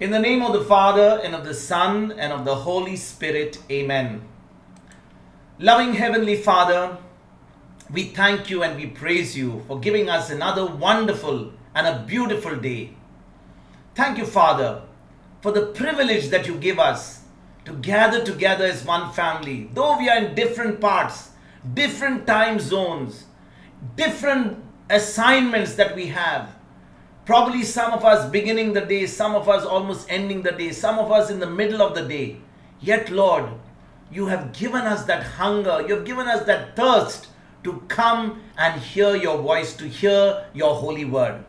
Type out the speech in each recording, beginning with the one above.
In the name of the Father, and of the Son, and of the Holy Spirit, Amen. Loving Heavenly Father, we thank you and we praise you for giving us another wonderful and a beautiful day. Thank you, Father, for the privilege that you give us to gather together as one family. Though we are in different parts, different time zones, different assignments that we have, Probably some of us beginning the day, some of us almost ending the day, some of us in the middle of the day. Yet, Lord, you have given us that hunger, you have given us that thirst to come and hear your voice, to hear your holy word.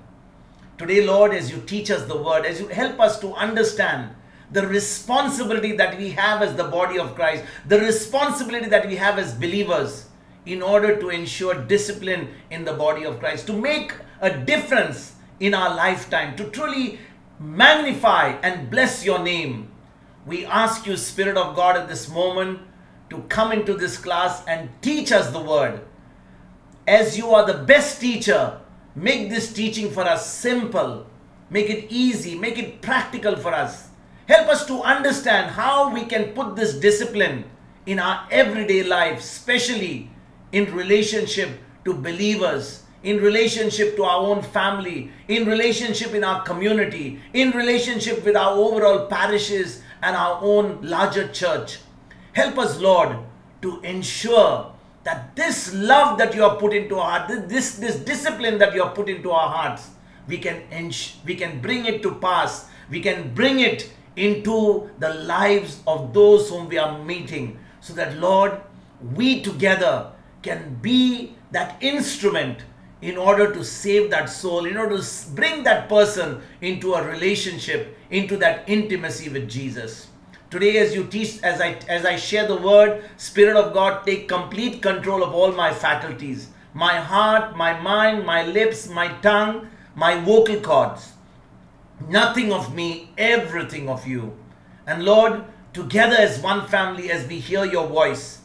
Today, Lord, as you teach us the word, as you help us to understand the responsibility that we have as the body of Christ, the responsibility that we have as believers in order to ensure discipline in the body of Christ, to make a difference in our lifetime, to truly magnify and bless your name. We ask you, Spirit of God, at this moment to come into this class and teach us the word. As you are the best teacher, make this teaching for us simple, make it easy, make it practical for us. Help us to understand how we can put this discipline in our everyday life, especially in relationship to believers in relationship to our own family, in relationship in our community, in relationship with our overall parishes and our own larger church. Help us, Lord, to ensure that this love that you have put into our heart, this, this discipline that you have put into our hearts, we can, ens- we can bring it to pass. We can bring it into the lives of those whom we are meeting. So that, Lord, we together can be that instrument in order to save that soul, in order to bring that person into a relationship, into that intimacy with Jesus. Today, as you teach, as I as I share the word, Spirit of God, take complete control of all my faculties, my heart, my mind, my lips, my tongue, my vocal cords. Nothing of me, everything of you. And Lord, together as one family, as we hear your voice,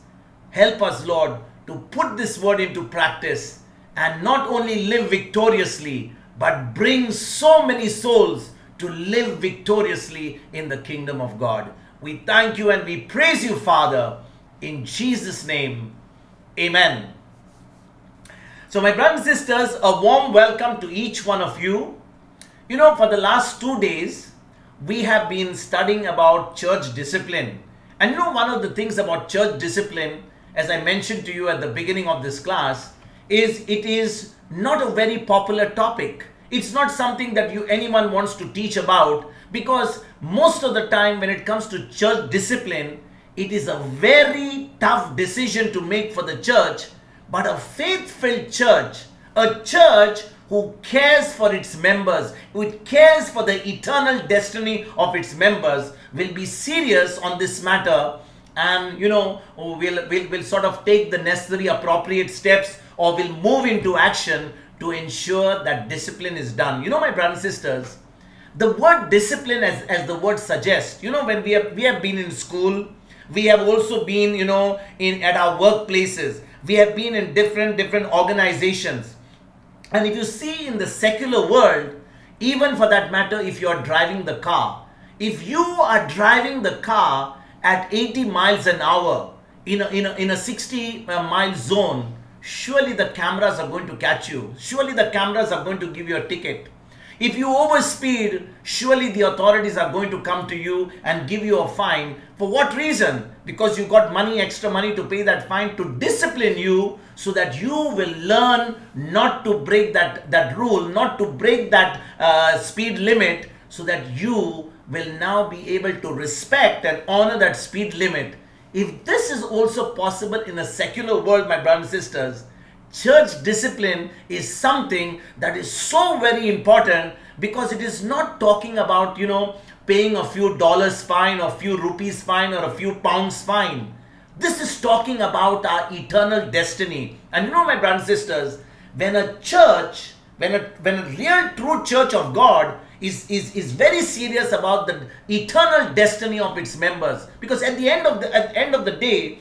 help us, Lord, to put this word into practice and not only live victoriously, but bring so many souls to live victoriously in the kingdom of God. We thank you and we praise you, Father, in Jesus' name. Amen. So, my brothers and sisters, a warm welcome to each one of you. You know, for the last two days, we have been studying about church discipline. And you know, one of the things about church discipline, as I mentioned to you at the beginning of this class, is it is not a very popular topic. It's not something that you anyone wants to teach about because most of the time when it comes to church discipline, it is a very tough decision to make for the church. But a faith-filled church, a church who cares for its members, who cares for the eternal destiny of its members, will be serious on this matter and you know will will will sort of take the necessary appropriate steps or will move into action to ensure that discipline is done. You know my brothers and sisters the word discipline as, as the word suggests you know when we have we have been in school we have also been you know in at our workplaces we have been in different different organizations. And if you see in the secular world even for that matter if you are driving the car if you are driving the car at 80 miles an hour in a, in a, in a 60 uh, mile zone, surely the cameras are going to catch you. Surely the cameras are going to give you a ticket. If you overspeed, surely the authorities are going to come to you and give you a fine. For what reason? Because you got money, extra money to pay that fine to discipline you so that you will learn not to break that, that rule, not to break that uh, speed limit so that you will now be able to respect and honor that speed limit. If this is also possible in a secular world, my brothers and sisters, church discipline is something that is so very important because it is not talking about, you know, paying a few dollars fine or a few rupees fine or a few pounds fine. This is talking about our eternal destiny. And you know, my brothers and sisters, when a church, when a, when a real true church of God is, is, is very serious about the eternal destiny of its members. Because at the end of the at the end of the day,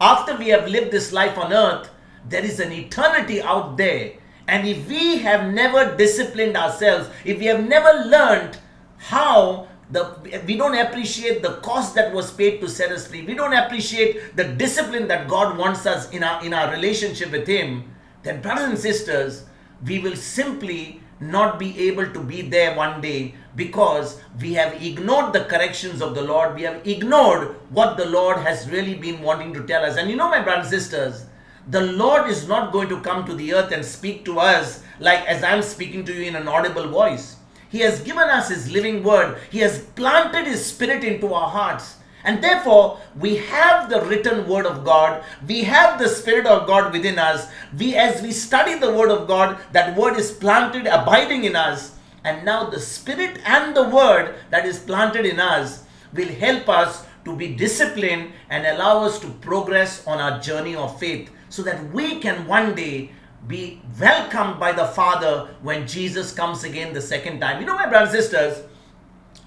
after we have lived this life on earth, there is an eternity out there. And if we have never disciplined ourselves, if we have never learned how the we don't appreciate the cost that was paid to set us free we don't appreciate the discipline that god wants us in our in our relationship with him then brothers and sisters we will simply not be able to be there one day because we have ignored the corrections of the lord we have ignored what the lord has really been wanting to tell us and you know my brothers and sisters the lord is not going to come to the earth and speak to us like as i'm speaking to you in an audible voice he has given us His living word. He has planted His spirit into our hearts. And therefore, we have the written word of God. We have the spirit of God within us. We, as we study the word of God, that word is planted, abiding in us. And now the spirit and the word that is planted in us will help us to be disciplined and allow us to progress on our journey of faith so that we can one day be welcomed by the Father when Jesus comes again the second time. You know, my brothers and sisters,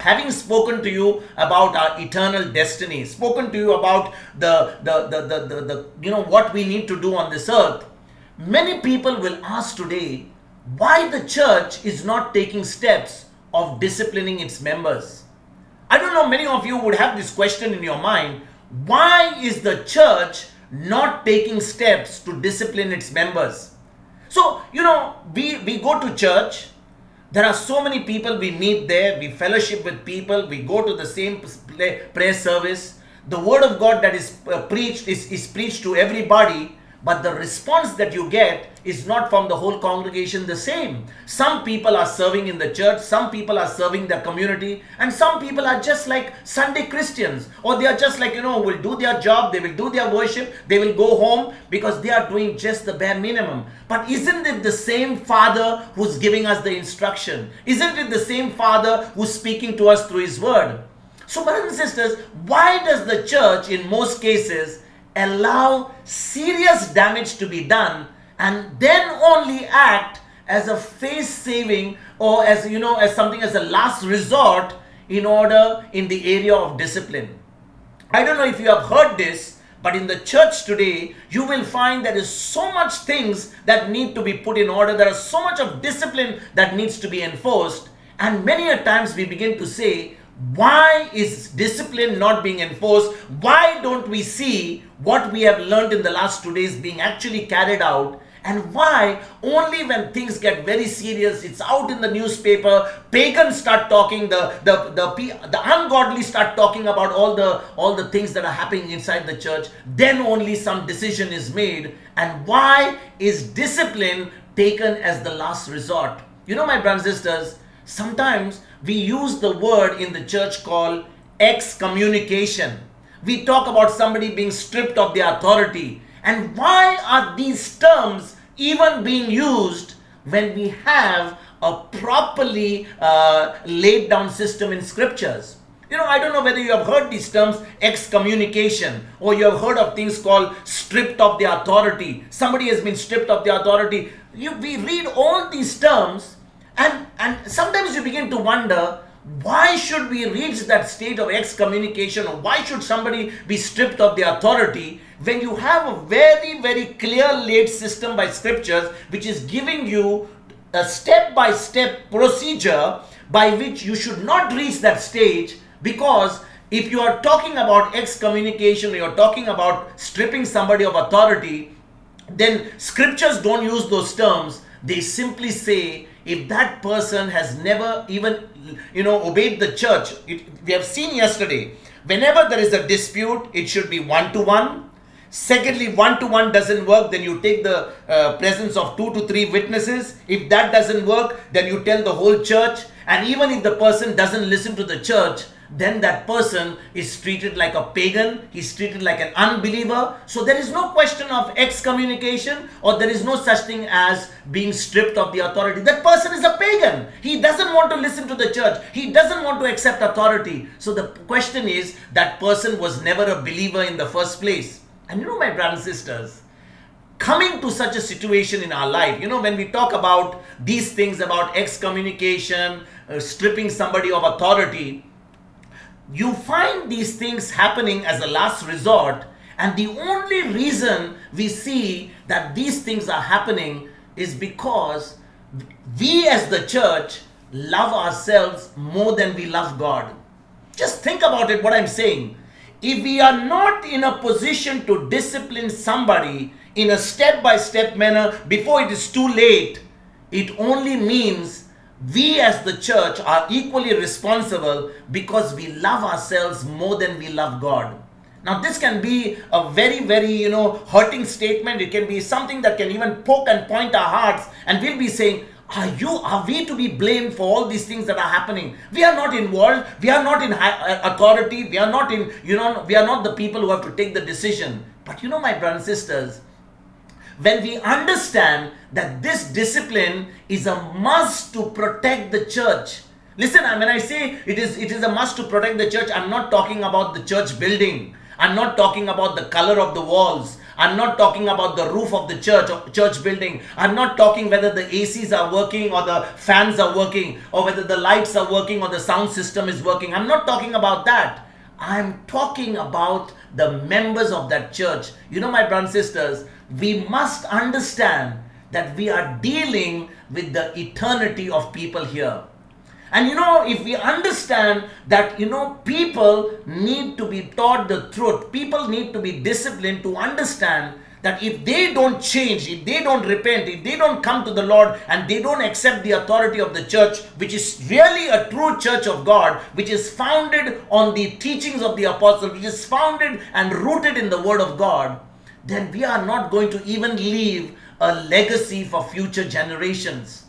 having spoken to you about our eternal destiny, spoken to you about the, the, the, the, the, the, you know, what we need to do on this earth, many people will ask today why the church is not taking steps of disciplining its members. I don't know, many of you would have this question in your mind. Why is the church not taking steps to discipline its members? So, you know, we, we go to church. There are so many people we meet there. We fellowship with people. We go to the same prayer service. The word of God that is uh, preached is, is preached to everybody but the response that you get is not from the whole congregation the same. Some people are serving in the church, some people are serving their community, and some people are just like Sunday Christians, or they are just like, you know, will do their job, they will do their worship, they will go home because they are doing just the bare minimum. But isn't it the same Father who's giving us the instruction? Isn't it the same Father who's speaking to us through His Word? So, brothers and sisters, why does the church, in most cases, allow serious damage to be done and then only act as a face saving or as you know as something as a last resort in order in the area of discipline. I don't know if you have heard this but in the church today you will find there is so much things that need to be put in order. There is so much of discipline that needs to be enforced. And many a times we begin to say why is discipline not being enforced? Why don't we see what we have learned in the last two days being actually carried out? And why only when things get very serious, it's out in the newspaper, pagans start talking, the, the, the, the ungodly start talking about all the, all the things that are happening inside the church, then only some decision is made. And why is discipline taken as the last resort? You know, my brothers and sisters, sometimes we use the word in the church called excommunication. We talk about somebody being stripped of their authority. And why are these terms even being used when we have a properly uh, laid down system in scriptures? You know, I don't know whether you have heard these terms excommunication or you have heard of things called stripped of the authority. Somebody has been stripped of the authority. You, we read all these terms and, and sometimes you begin to wonder why should we reach that state of excommunication or why should somebody be stripped of their authority when you have a very, very clear laid system by scriptures which is giving you a step by step procedure by which you should not reach that stage because if you are talking about excommunication you're talking about stripping somebody of authority, then scriptures don't use those terms. They simply say if that person has never even you know obeyed the church it, we have seen yesterday whenever there is a dispute it should be one to one secondly one to one doesn't work then you take the uh, presence of two to three witnesses. If that doesn't work then you tell the whole church. And even if the person doesn't listen to the church then that person is treated like a pagan, he's treated like an unbeliever. So there is no question of excommunication or there is no such thing as being stripped of the authority. That person is a pagan. He doesn't want to listen to the church, he doesn't want to accept authority. So the question is that person was never a believer in the first place. And you know, my brothers and sisters, coming to such a situation in our life, you know, when we talk about these things about excommunication, uh, stripping somebody of authority, you find these things happening as a last resort and the only reason we see that these things are happening is because we as the church love ourselves more than we love God. Just think about it, what I'm saying. If we are not in a position to discipline somebody in a step by step manner before it is too late, it only means we as the church are equally responsible because we love ourselves more than we love God. Now, this can be a very, very, you know, hurting statement. It can be something that can even poke and point our hearts, and we'll be saying, are you are we to be blamed for all these things that are happening? We are not involved. We are not in uh, authority. We are not in you know we are not the people who have to take the decision. But you know my brothers and sisters when we understand that this discipline is a must to protect the church listen when i say it is it is a must to protect the church i'm not talking about the church building i'm not talking about the color of the walls I'm not talking about the roof of the church or church building. I'm not talking whether the ACs are working or the fans are working or whether the lights are working or the sound system is working. I'm not talking about that. I'm talking about the members of that church. You know, my brothers and sisters, we must understand that we are dealing with the eternity of people here. And you know, if we understand that, you know, people need to be taught the truth, people need to be disciplined to understand that if they don't change, if they don't repent, if they don't come to the Lord and they don't accept the authority of the church, which is really a true church of God, which is founded on the teachings of the apostles, which is founded and rooted in the word of God, then we are not going to even leave a legacy for future generations.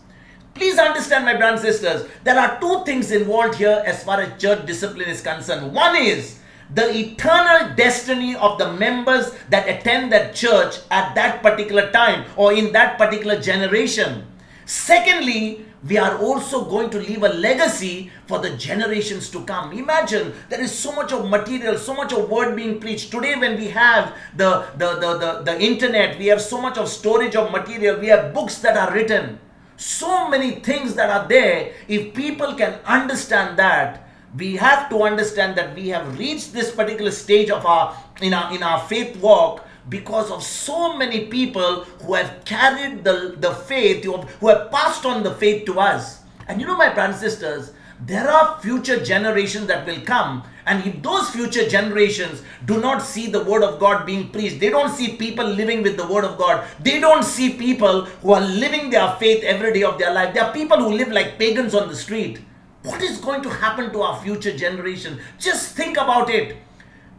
Please understand, my brothers and sisters, there are two things involved here as far as church discipline is concerned. One is the eternal destiny of the members that attend that church at that particular time or in that particular generation. Secondly, we are also going to leave a legacy for the generations to come. Imagine there is so much of material, so much of word being preached. Today, when we have the, the, the, the, the internet, we have so much of storage of material, we have books that are written so many things that are there if people can understand that we have to understand that we have reached this particular stage of our in our in our faith walk because of so many people who have carried the, the faith who have passed on the faith to us and you know my brothers and sisters there are future generations that will come and if those future generations do not see the word of God being preached, they don't see people living with the word of God, they don't see people who are living their faith every day of their life. There are people who live like pagans on the street. What is going to happen to our future generation? Just think about it.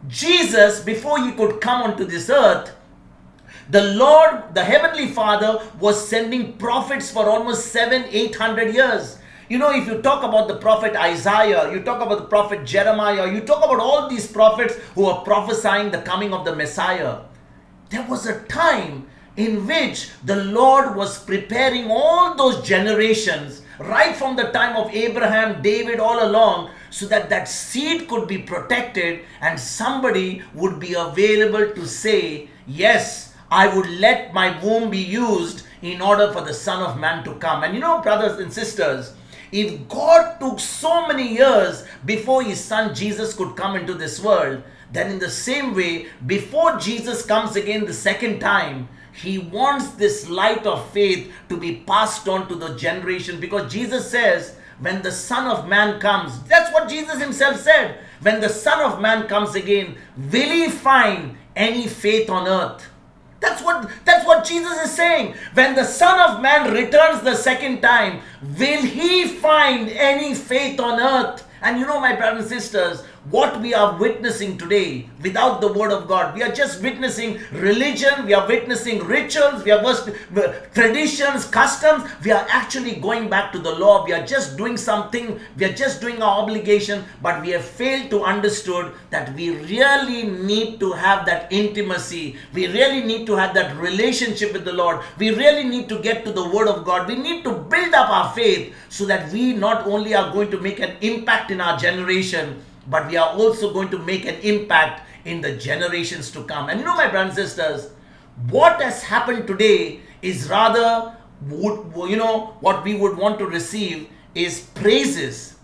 Jesus, before he could come onto this earth, the Lord, the Heavenly Father, was sending prophets for almost seven, eight hundred years. You know, if you talk about the prophet Isaiah, you talk about the prophet Jeremiah, you talk about all these prophets who are prophesying the coming of the Messiah. There was a time in which the Lord was preparing all those generations right from the time of Abraham, David, all along, so that that seed could be protected and somebody would be available to say, Yes, I would let my womb be used in order for the Son of Man to come. And you know, brothers and sisters, if God took so many years before his son Jesus could come into this world, then in the same way, before Jesus comes again the second time, he wants this light of faith to be passed on to the generation because Jesus says, when the Son of Man comes, that's what Jesus himself said. When the Son of Man comes again, will he find any faith on earth? That's what that's what Jesus is saying. When the Son of Man returns the second time, will he find any faith on earth? And you know, my brothers and sisters, what we are witnessing today without the word of God. We are just witnessing religion, we are witnessing rituals, we are traditions, customs. We are actually going back to the law. We are just doing something, we are just doing our obligation, but we have failed to understood that we really need to have that intimacy. We really need to have that relationship with the Lord. We really need to get to the word of God. We need to build up our faith so that we not only are going to make an impact in our generation, but we are also going to make an impact in the generations to come. And you know, my brothers and sisters, what has happened today is rather, would, you know, what we would want to receive is praises.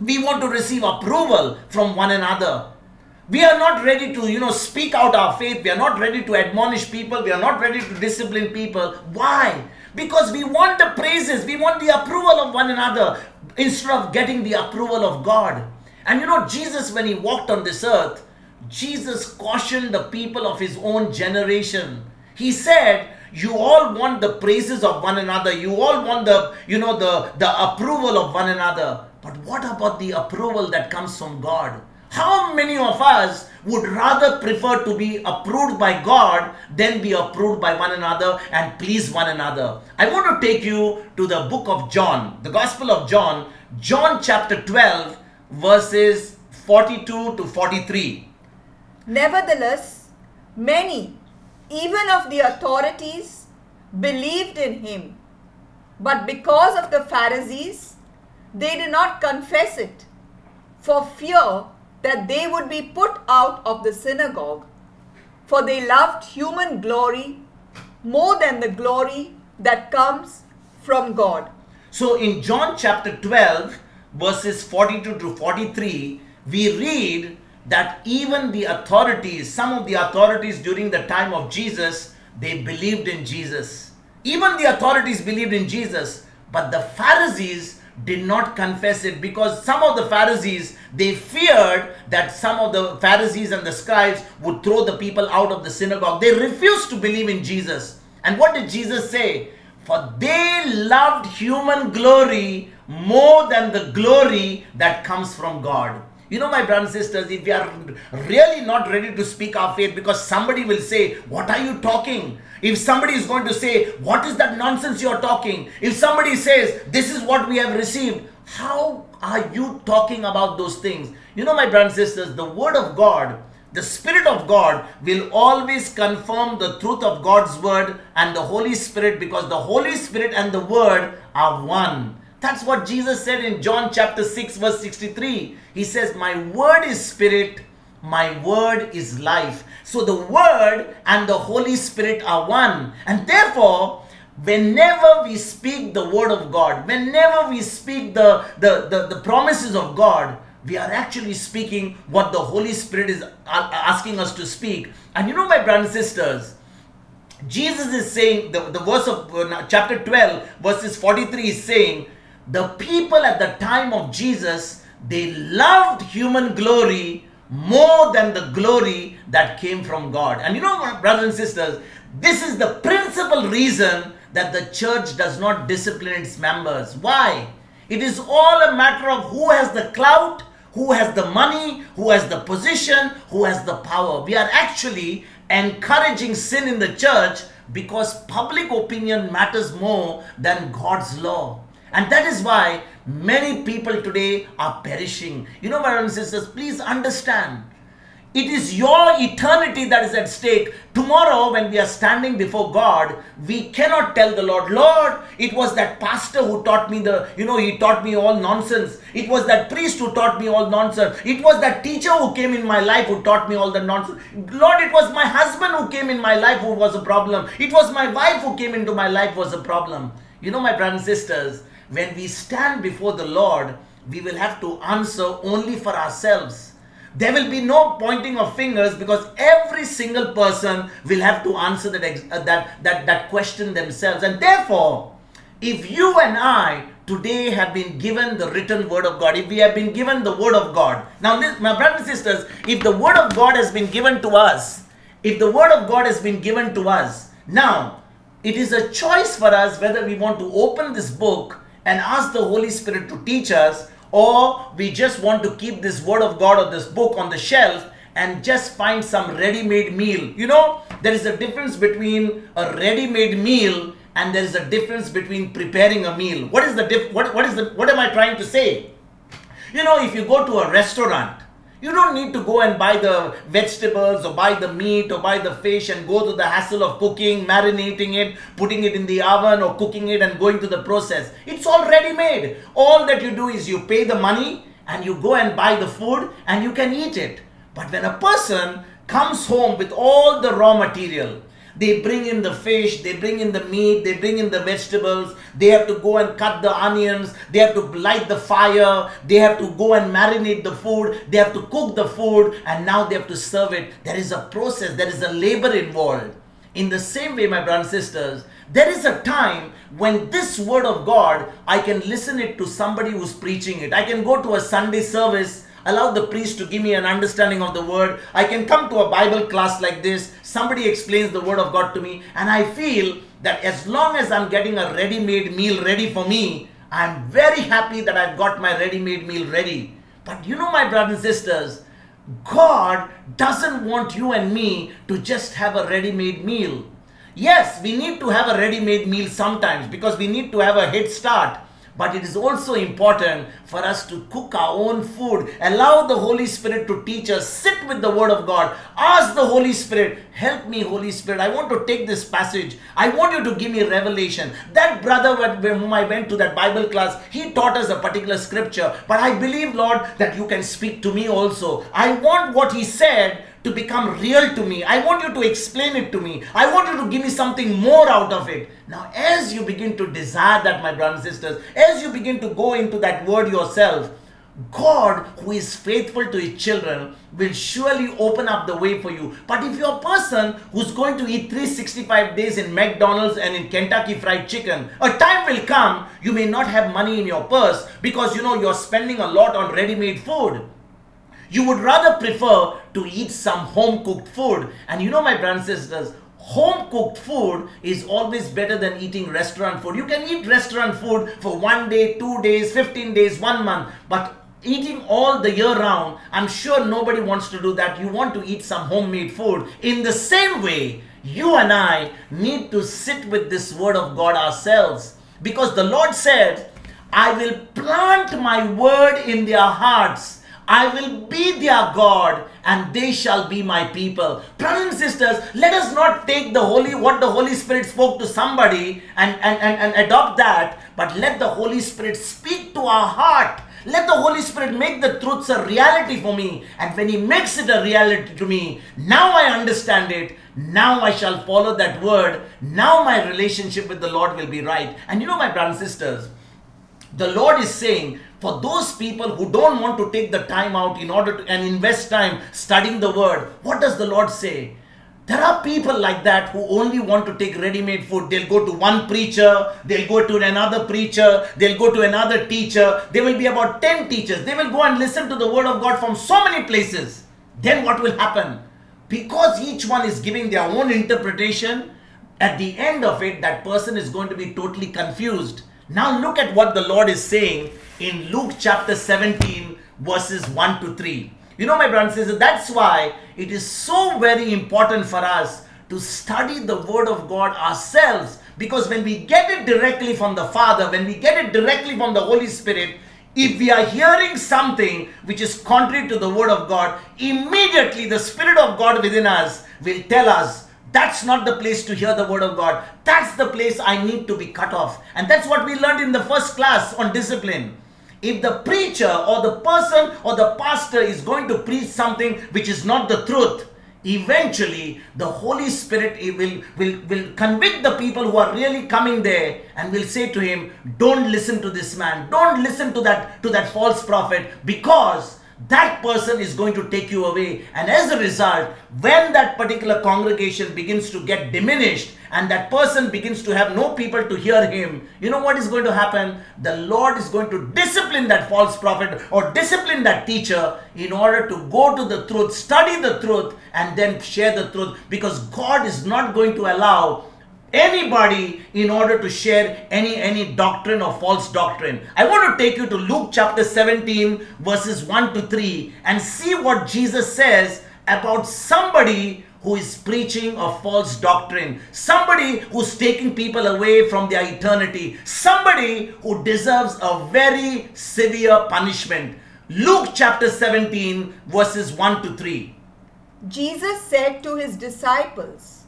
We want to receive approval from one another. We are not ready to, you know, speak out our faith. We are not ready to admonish people. We are not ready to discipline people. Why? Because we want the praises. We want the approval of one another instead of getting the approval of God. And you know, Jesus, when he walked on this earth, Jesus cautioned the people of his own generation. He said, you all want the praises of one another. You all want the, you know, the, the approval of one another. But what about the approval that comes from God? How many of us would rather prefer to be approved by God than be approved by one another and please one another? I want to take you to the book of John, the Gospel of John, John chapter 12, verses 42 to 43. Nevertheless, many, even of the authorities, believed in him. But because of the Pharisees, they did not confess it, for fear that they would be put out of the synagogue. For they loved human glory more than the glory that comes from God. So in John chapter 12, verses 42 to 43, we read that even the authorities, some of the authorities during the time of Jesus, they believed in Jesus. Even the authorities believed in Jesus, but the Pharisees did not confess it because some of the Pharisees they feared that some of the Pharisees and the scribes would throw the people out of the synagogue. They refused to believe in Jesus. And what did Jesus say? For they loved human glory more than the glory that comes from God. You know, my brothers and sisters, if we are really not ready to speak our faith because somebody will say, What are you talking? If somebody is going to say, What is that nonsense you're talking? If somebody says, This is what we have received, how are you talking about those things? You know, my brothers and sisters, the Word of God, the Spirit of God will always confirm the truth of God's Word and the Holy Spirit because the Holy Spirit and the Word are one. That's what Jesus said in John chapter 6, verse 63. He says, My word is spirit, my word is life. So the word and the Holy Spirit are one. And therefore, whenever we speak the word of God, whenever we speak the, the, the, the promises of God, we are actually speaking what the Holy Spirit is asking us to speak. And you know, my brothers and sisters, Jesus is saying, the, the verse of uh, chapter 12, verses 43 is saying, the people at the time of Jesus, they loved human glory more than the glory that came from God. And you know, brothers and sisters, this is the principal reason that the church does not discipline its members. Why? It is all a matter of who has the clout, who has the money, who has the position, who has the power. We are actually encouraging sin in the church because public opinion matters more than God's law. And that is why many people today are perishing. You know, brothers and sisters, please understand. It is your eternity that is at stake. Tomorrow, when we are standing before God, we cannot tell the Lord, Lord, it was that pastor who taught me the, you know, he taught me all nonsense. It was that priest who taught me all nonsense. It was that teacher who came in my life who taught me all the nonsense. Lord, it was my husband who came in my life who was a problem. It was my wife who came into my life was a problem. You know, my brothers and sisters, when we stand before the Lord, we will have to answer only for ourselves. There will be no pointing of fingers because every single person will have to answer that, uh, that, that, that question themselves. And therefore, if you and I today have been given the written word of God, if we have been given the word of God, now, this, my brothers and sisters, if the word of God has been given to us, if the word of God has been given to us, now it is a choice for us whether we want to open this book and ask the Holy Spirit to teach us, or we just want to keep this Word of God or this book on the shelf and just find some ready made meal. You know, there is a difference between a ready made meal and there is a difference between preparing a meal. What is the diff- what, what is the what am I trying to say? You know, if you go to a restaurant you don't need to go and buy the vegetables or buy the meat or buy the fish and go to the hassle of cooking, marinating it, putting it in the oven or cooking it and going to the process. It's already made. All that you do is you pay the money and you go and buy the food and you can eat it. But when a person comes home with all the raw material, they bring in the fish, they bring in the meat, they bring in the vegetables, they have to go and cut the onions, they have to light the fire, they have to go and marinate the food, they have to cook the food, and now they have to serve it. There is a process, there is a labor involved. In the same way, my brothers and sisters, there is a time when this word of God, I can listen it to somebody who's preaching it. I can go to a Sunday service Allow the priest to give me an understanding of the word. I can come to a Bible class like this. Somebody explains the word of God to me, and I feel that as long as I'm getting a ready made meal ready for me, I'm very happy that I've got my ready made meal ready. But you know, my brothers and sisters, God doesn't want you and me to just have a ready made meal. Yes, we need to have a ready made meal sometimes because we need to have a head start. But it is also important for us to cook our own food. Allow the Holy Spirit to teach us. Sit with the Word of God. Ask the Holy Spirit, help me, Holy Spirit. I want to take this passage. I want you to give me revelation. That brother whom I went to that Bible class, he taught us a particular scripture. But I believe, Lord, that you can speak to me also. I want what he said to become real to me. I want you to explain it to me. I want you to give me something more out of it. Now, as you begin to desire that, my brothers and sisters, as you begin to go into that word yourself, God, who is faithful to his children, will surely open up the way for you. But if you're a person who's going to eat 365 days in McDonald's and in Kentucky Fried Chicken, a time will come you may not have money in your purse because you know you're spending a lot on ready made food. You would rather prefer to eat some home cooked food. And you know, my brothers sisters, home cooked food is always better than eating restaurant food. You can eat restaurant food for one day, two days, 15 days, one month, but eating all the year round, I'm sure nobody wants to do that. You want to eat some homemade food. In the same way, you and I need to sit with this word of God ourselves because the Lord said, I will plant my word in their hearts I will be their God and they shall be my people. Brothers and sisters, let us not take the Holy, what the Holy Spirit spoke to somebody and, and, and, and adopt that, but let the Holy Spirit speak to our heart. Let the Holy Spirit make the truths a reality for me. And when He makes it a reality to me, now I understand it. Now I shall follow that word. Now my relationship with the Lord will be right. And you know, my brothers and sisters, the Lord is saying, for those people who don't want to take the time out in order to and invest time studying the word, what does the Lord say? There are people like that who only want to take ready made food. They'll go to one preacher, they'll go to another preacher, they'll go to another teacher. There will be about 10 teachers. They will go and listen to the word of God from so many places. Then what will happen? Because each one is giving their own interpretation, at the end of it, that person is going to be totally confused. Now look at what the Lord is saying in Luke chapter 17, verses 1 to 3. You know, my brothers and sisters, that's why it is so very important for us to study the Word of God ourselves. Because when we get it directly from the Father, when we get it directly from the Holy Spirit, if we are hearing something which is contrary to the Word of God, immediately the Spirit of God within us will tell us that's not the place to hear the word of God. That's the place I need to be cut off. And that's what we learned in the first class on discipline. If the preacher or the person or the pastor is going to preach something which is not the truth, eventually the Holy Spirit will, will, will convict the people who are really coming there and will say to him, Don't listen to this man, don't listen to that to that false prophet because that person is going to take you away. And as a result, when that particular congregation begins to get diminished and that person begins to have no people to hear him, you know what is going to happen? The Lord is going to discipline that false prophet or discipline that teacher in order to go to the truth, study the truth, and then share the truth because God is not going to allow anybody in order to share any any doctrine or false doctrine. I want to take you to luke chapter 17 verses 1 to 3 and see what jesus says about somebody who is preaching a false doctrine. Somebody who's taking people away from their eternity. Somebody who deserves a very severe punishment. Luke chapter 17 verses 1 to 3 jesus said to his disciples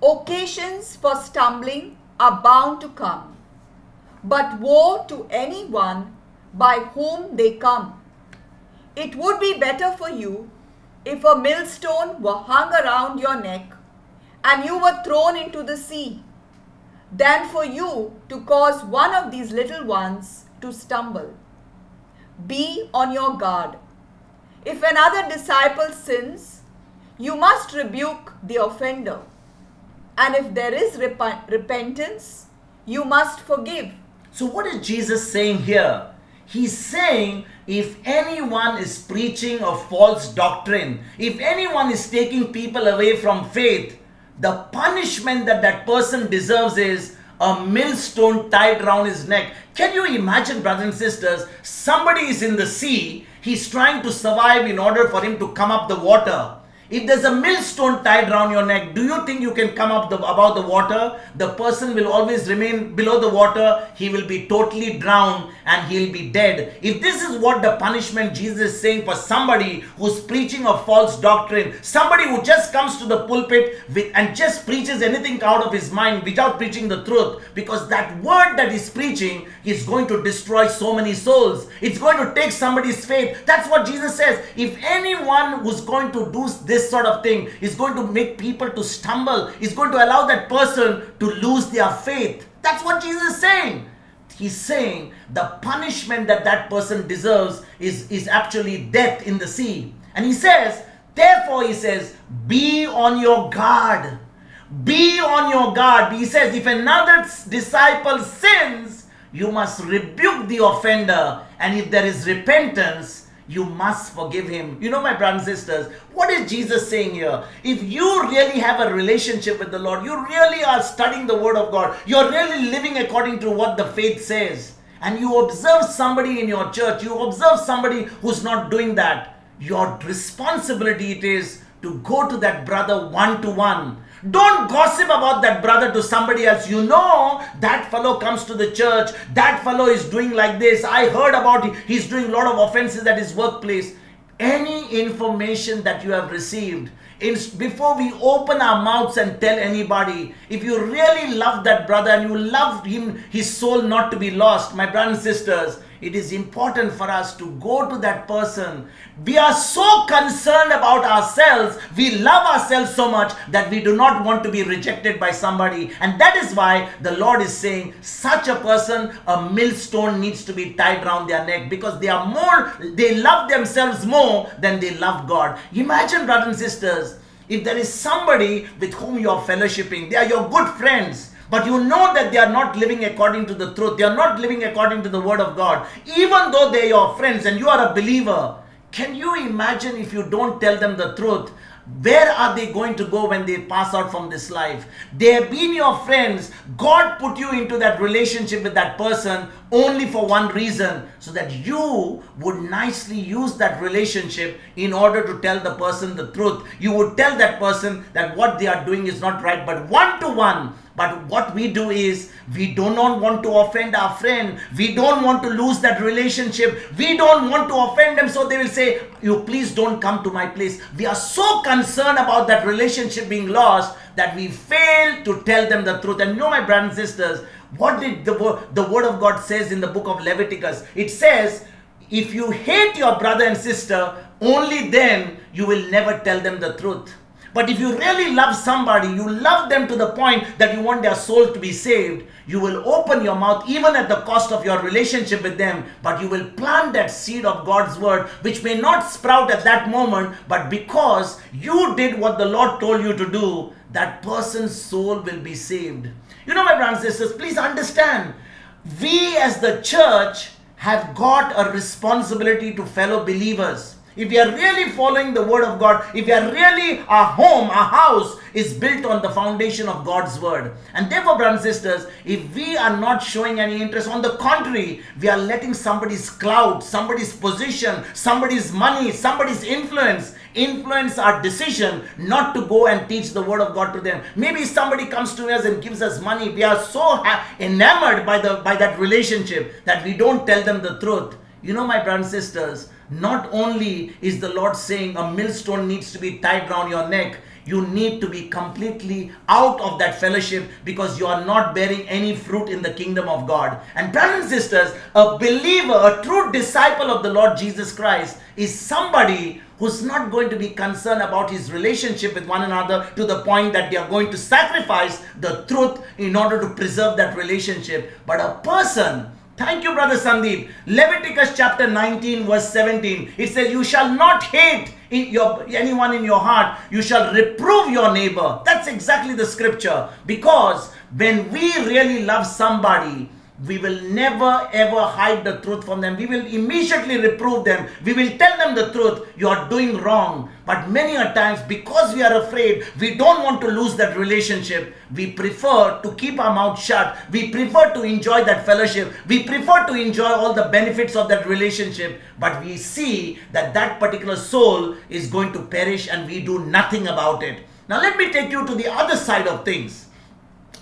Occasions for stumbling are bound to come, but woe to anyone by whom they come. It would be better for you if a millstone were hung around your neck and you were thrown into the sea, than for you to cause one of these little ones to stumble. Be on your guard. If another disciple sins, you must rebuke the offender and if there is rep- repentance, you must forgive. So, what is Jesus saying here? He's saying if anyone is preaching a false doctrine, if anyone is taking people away from faith, the punishment that that person deserves is a millstone tied around his neck. Can you imagine, brothers and sisters? Somebody is in the sea, he's trying to survive in order for him to come up the water. If there's a millstone tied around your neck, do you think you can come up the, above the water? The person will always remain below the water. He will be totally drowned and he'll be dead. If this is what the punishment Jesus is saying for somebody who's preaching a false doctrine, somebody who just comes to the pulpit with, and just preaches anything out of his mind without preaching the truth, because that word that he's preaching is going to destroy so many souls. It's going to take somebody's faith. That's what Jesus says. If anyone who's going to do this sort of thing is going to make people to stumble, is going to allow that person to lose their faith. That's what Jesus is saying. He's saying the punishment that that person deserves is, is actually death in the sea. And he says, therefore, he says, be on your guard. Be on your guard. He says, if another disciple sins, you must rebuke the offender. And if there is repentance, you must forgive him. You know, my brothers and sisters, what is Jesus saying here? If you really have a relationship with the Lord, you really are studying the Word of God, you're really living according to what the faith says, and you observe somebody in your church, you observe somebody who's not doing that, your responsibility it is to go to that brother one to one don't gossip about that brother to somebody else. You know that fellow comes to the church. That fellow is doing like this. I heard about it. He's doing a lot of offenses at his workplace. Any information that you have received, in, before we open our mouths and tell anybody, if you really love that brother and you love him, his soul not to be lost, my brothers and sisters, it is important for us to go to that person. We are so concerned about ourselves. We love ourselves so much that we do not want to be rejected by somebody. And that is why the Lord is saying, such a person, a millstone needs to be tied around their neck because they are more, they love themselves more than they love God. Imagine, brothers and sisters, if there is somebody with whom you are fellowshipping, they are your good friends but you know that they are not living according to the truth. They are not living according to the word of God. Even though they are your friends and you are a believer, can you imagine if you don't tell them the truth? Where are they going to go when they pass out from this life? They have been your friends. God put you into that relationship with that person only for one reason so that you would nicely use that relationship in order to tell the person the truth. You would tell that person that what they are doing is not right, but one to one but what we do is we do not want to offend our friend. We don't want to lose that relationship. We don't want to offend them. So they will say, You please don't come to my place. We are so concerned about that relationship being lost that we fail to tell them the truth. And you know, my brothers and sisters, what did the, the word of God says in the book of Leviticus? It says, if you hate your brother and sister, only then you will never tell them the truth. But if you really love somebody, you love them to the point that you want their soul to be saved, you will open your mouth even at the cost of your relationship with them, but you will plant that seed of God's word, which may not sprout at that moment, but because you did what the Lord told you to do, that person's soul will be saved. You know, my brothers and sisters, please understand, we as the church have got a responsibility to fellow believers if we are really following the word of God, if we are really, a home, a house is built on the foundation of God's word. And therefore, brothers and sisters, if we are not showing any interest, on the contrary, we are letting somebody's clout, somebody's position, somebody's money, somebody's influence influence our decision not to go and teach the word of God to them. Maybe somebody comes to us and gives us money. We are so enamored by the by that relationship that we don't tell them the truth. You know, my brothers and sisters, not only is the Lord saying a millstone needs to be tied around your neck, you need to be completely out of that fellowship because you are not bearing any fruit in the kingdom of God. And brothers and sisters, a believer, a true disciple of the Lord Jesus Christ is somebody who's not going to be concerned about his relationship with one another to the point that they are going to sacrifice the truth in order to preserve that relationship. But a person Thank you, Brother Sandeep. Leviticus chapter 19, verse 17. It says, You shall not hate in your, anyone in your heart. You shall reprove your neighbor. That's exactly the scripture. Because when we really love somebody, we will never ever hide the truth from them. We will immediately reprove them. We will tell them the truth. You are doing wrong. But many a times, because we are afraid, we don't want to lose that relationship. We prefer to keep our mouth shut. We prefer to enjoy that fellowship. We prefer to enjoy all the benefits of that relationship. But we see that that particular soul is going to perish and we do nothing about it. Now, let me take you to the other side of things.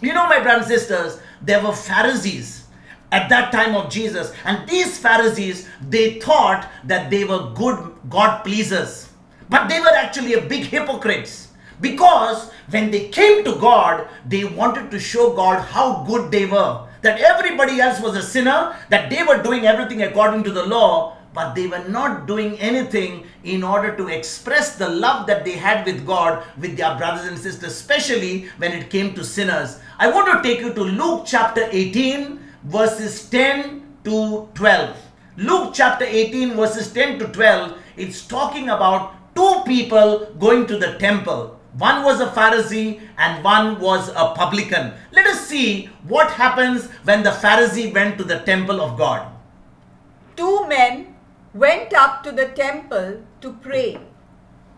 You know, my brothers and sisters, there were Pharisees at that time of Jesus. And these Pharisees, they thought that they were good God pleasers. But they were actually a big hypocrites. Because when they came to God, they wanted to show God how good they were. That everybody else was a sinner, that they were doing everything according to the law, but they were not doing anything in order to express the love that they had with God, with their brothers and sisters, especially when it came to sinners. I want to take you to Luke chapter 18, verses 10 to 12. Luke chapter 18, verses 10 to 12, it's talking about two people going to the temple. One was a Pharisee and one was a publican. Let us see what happens when the Pharisee went to the temple of God. Two men went up to the temple to pray,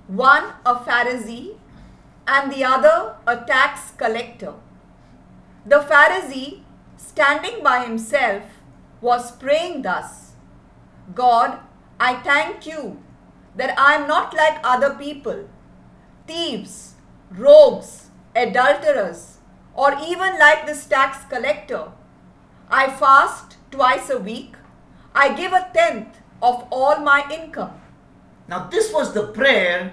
one a Pharisee and the other a tax collector. The Pharisee, standing by himself, was praying thus God, I thank you that I am not like other people, thieves, rogues, adulterers, or even like this tax collector. I fast twice a week. I give a tenth of all my income. Now, this was the prayer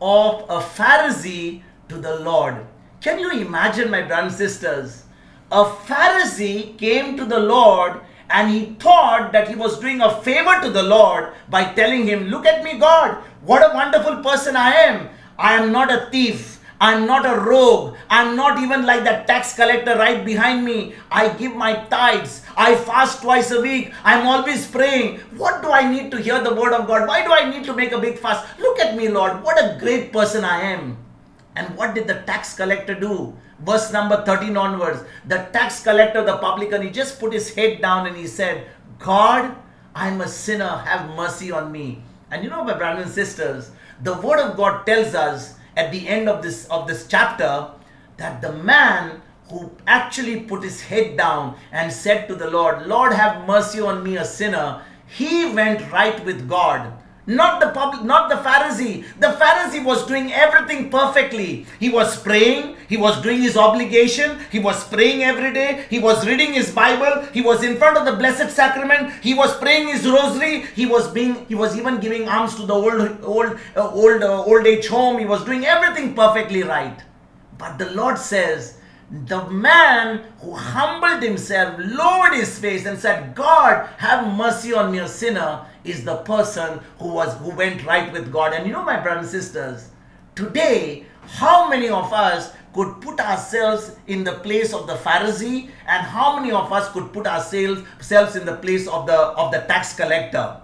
of a Pharisee to the Lord. Can you imagine, my brothers and sisters? A Pharisee came to the Lord and he thought that he was doing a favor to the Lord by telling him, Look at me, God, what a wonderful person I am. I am not a thief. I'm not a rogue. I'm not even like that tax collector right behind me. I give my tithes. I fast twice a week. I'm always praying. What do I need to hear the word of God? Why do I need to make a big fast? Look at me, Lord. What a great person I am. And what did the tax collector do? Verse number 13 onwards. The tax collector, the publican, he just put his head down and he said, God, I'm a sinner. Have mercy on me. And you know, my brothers and sisters, the word of God tells us at the end of this of this chapter that the man who actually put his head down and said to the Lord, Lord, have mercy on me, a sinner, he went right with God not the public not the pharisee. The pharisee was doing everything perfectly. He was praying he was doing his obligation he was praying every day he was reading his bible he was in front of the blessed sacrament he was praying his rosary he was being he was even giving alms to the old old uh, old uh, old age home. He was doing everything perfectly right. But the lord says the man who humbled himself, lowered his face, and said, God, have mercy on me, a sinner, is the person who was who went right with God. And you know, my brothers and sisters, today, how many of us could put ourselves in the place of the Pharisee, and how many of us could put ourselves in the place of the of the tax collector?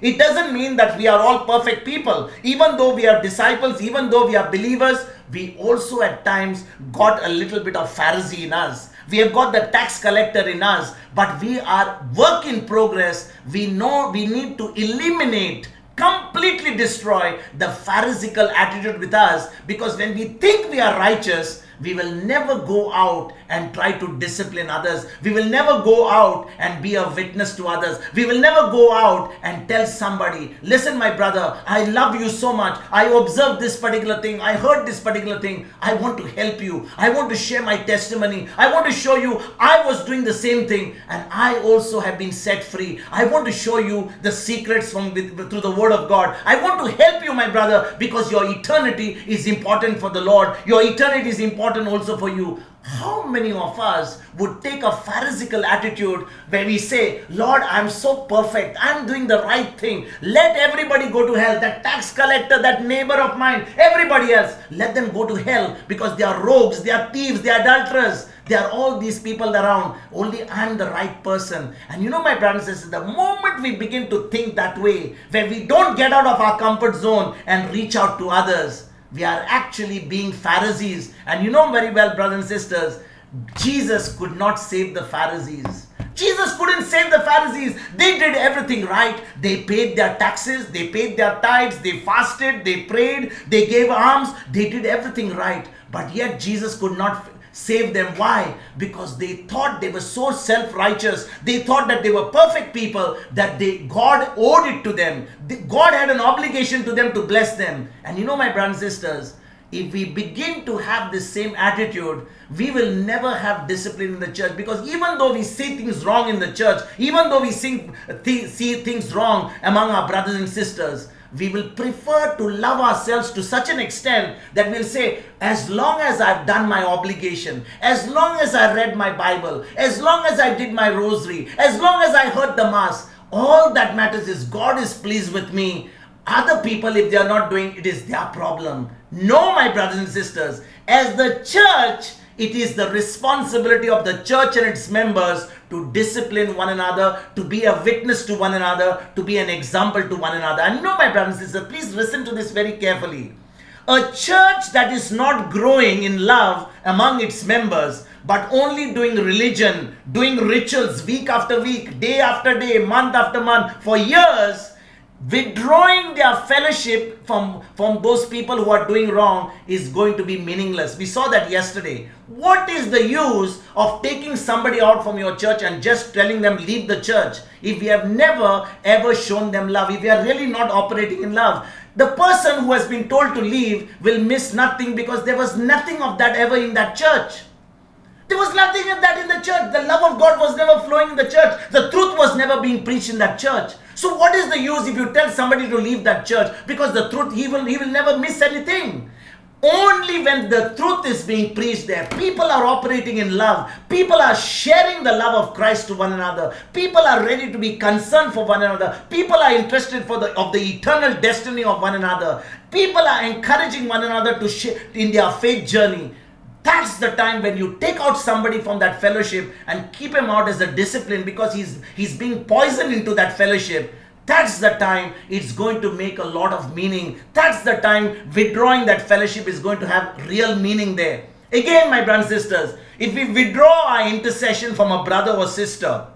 It doesn't mean that we are all perfect people. Even though we are disciples, even though we are believers, we also at times got a little bit of Pharisee in us. We have got the tax collector in us, but we are work in progress. We know we need to eliminate completely destroy the pharisaical attitude with us because when we think we are righteous we will never go out and try to discipline others. We will never go out and be a witness to others. We will never go out and tell somebody, listen, my brother, I love you so much. I observed this particular thing. I heard this particular thing. I want to help you. I want to share my testimony. I want to show you I was doing the same thing and I also have been set free. I want to show you the secrets from through the word of God. I want to help you, my brother, because your eternity is important for the Lord. Your eternity is important important also for you. How many of us would take a pharisaical attitude where we say, Lord, I'm so perfect, I'm doing the right thing. Let everybody go to hell. That tax collector, that neighbor of mine, everybody else, let them go to hell because they are rogues, they are thieves, they are adulterers. There are all these people around. Only I'm the right person. And you know, my brothers and sisters, the moment we begin to think that way, where we don't get out of our comfort zone and reach out to others, we are actually being Pharisees. And you know very well, brothers and sisters, Jesus could not save the Pharisees. Jesus couldn't save the Pharisees. They did everything right. They paid their taxes, they paid their tithes, they fasted, they prayed, they gave alms, they did everything right. But yet Jesus could not save them. Why? Because they thought they were so self-righteous. They thought that they were perfect people that they God owed it to them. God had an obligation to them to bless them. And you know, my brothers and sisters, if we begin to have the same attitude, we will never have discipline in the church because even though we see things wrong in the church, even though we see, see things wrong among our brothers and sisters, we will prefer to love ourselves to such an extent that we'll say, as long as I've done my obligation, as long as I read my Bible, as long as I did my rosary, as long as I heard the Mass, all that matters is God is pleased with me. Other people, if they are not doing it, is their problem. No, my brothers and sisters, as the church, it is the responsibility of the church and its members to discipline one another, to be a witness to one another, to be an example to one another. And no, my brothers and sisters, please listen to this very carefully. A church that is not growing in love among its members, but only doing religion, doing rituals week after week, day after day, month after month, for years, withdrawing their fellowship from, from those people who are doing wrong is going to be meaningless. We saw that yesterday. What is the use of taking somebody out from your church and just telling them leave the church if we have never ever shown them love, if we are really not operating in love? The person who has been told to leave will miss nothing because there was nothing of that ever in that church. There was nothing of that in the church. The love of God was never flowing in the church. The truth was never being preached in that church. So what is the use if you tell somebody to leave that church? Because the truth, he will, he will never miss anything. Only when the truth is being preached there, people are operating in love. People are sharing the love of Christ to one another. People are ready to be concerned for one another. People are interested for the of the eternal destiny of one another. People are encouraging one another to share in their faith journey. That's the time when you take out somebody from that fellowship and keep him out as a discipline because he's he's being poisoned into that fellowship. That's the time it's going to make a lot of meaning. That's the time withdrawing that fellowship is going to have real meaning there. Again, my brothers and sisters, if we withdraw our intercession from a brother or sister,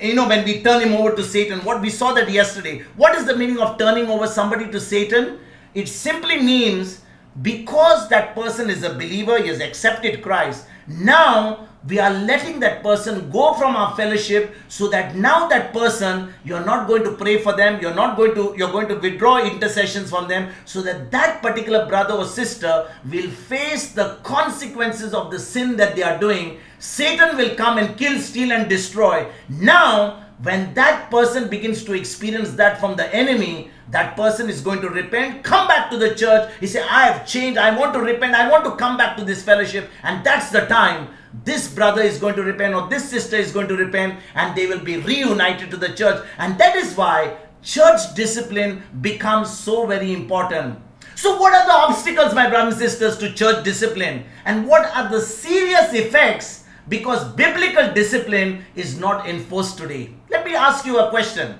you know, when we turn him over to Satan, what we saw that yesterday. What is the meaning of turning over somebody to Satan? It simply means because that person is a believer, he has accepted Christ, now we are letting that person go from our fellowship so that now that person you're not going to pray for them you're not going to you're going to withdraw intercessions from them so that that particular brother or sister will face the consequences of the sin that they are doing. Satan will come and kill steal and destroy. Now when that person begins to experience that from the enemy that person is going to repent, come back to the church. He say, I have changed. I want to repent. I want to come back to this fellowship. And that's the time this brother is going to repent or this sister is going to repent and they will be reunited to the church. And that is why church discipline becomes so very important. So what are the obstacles, my brothers and sisters, to church discipline? And what are the serious effects because biblical discipline is not enforced today? Let me ask you a question.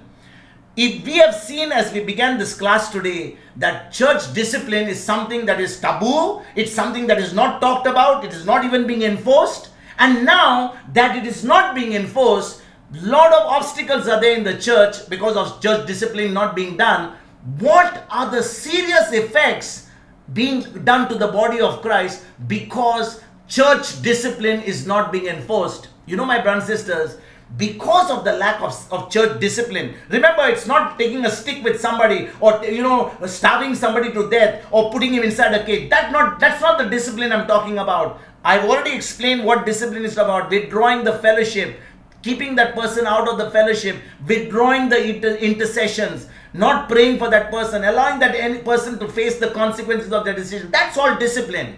If we have seen as we began this class today that church discipline is something that is taboo, it's something that is not talked about, it is not even being enforced, and now that it is not being enforced, a lot of obstacles are there in the church because of church discipline not being done. What are the serious effects being done to the body of Christ because church discipline is not being enforced? You know, my brothers and sisters, because of the lack of, of church discipline. Remember, it's not taking a stick with somebody or you know starving somebody to death or putting him inside a cage. That not that's not the discipline I'm talking about. I've already explained what discipline is about. Withdrawing the fellowship, keeping that person out of the fellowship, withdrawing the inter- intercessions, not praying for that person, allowing that any person to face the consequences of their decision. That's all discipline.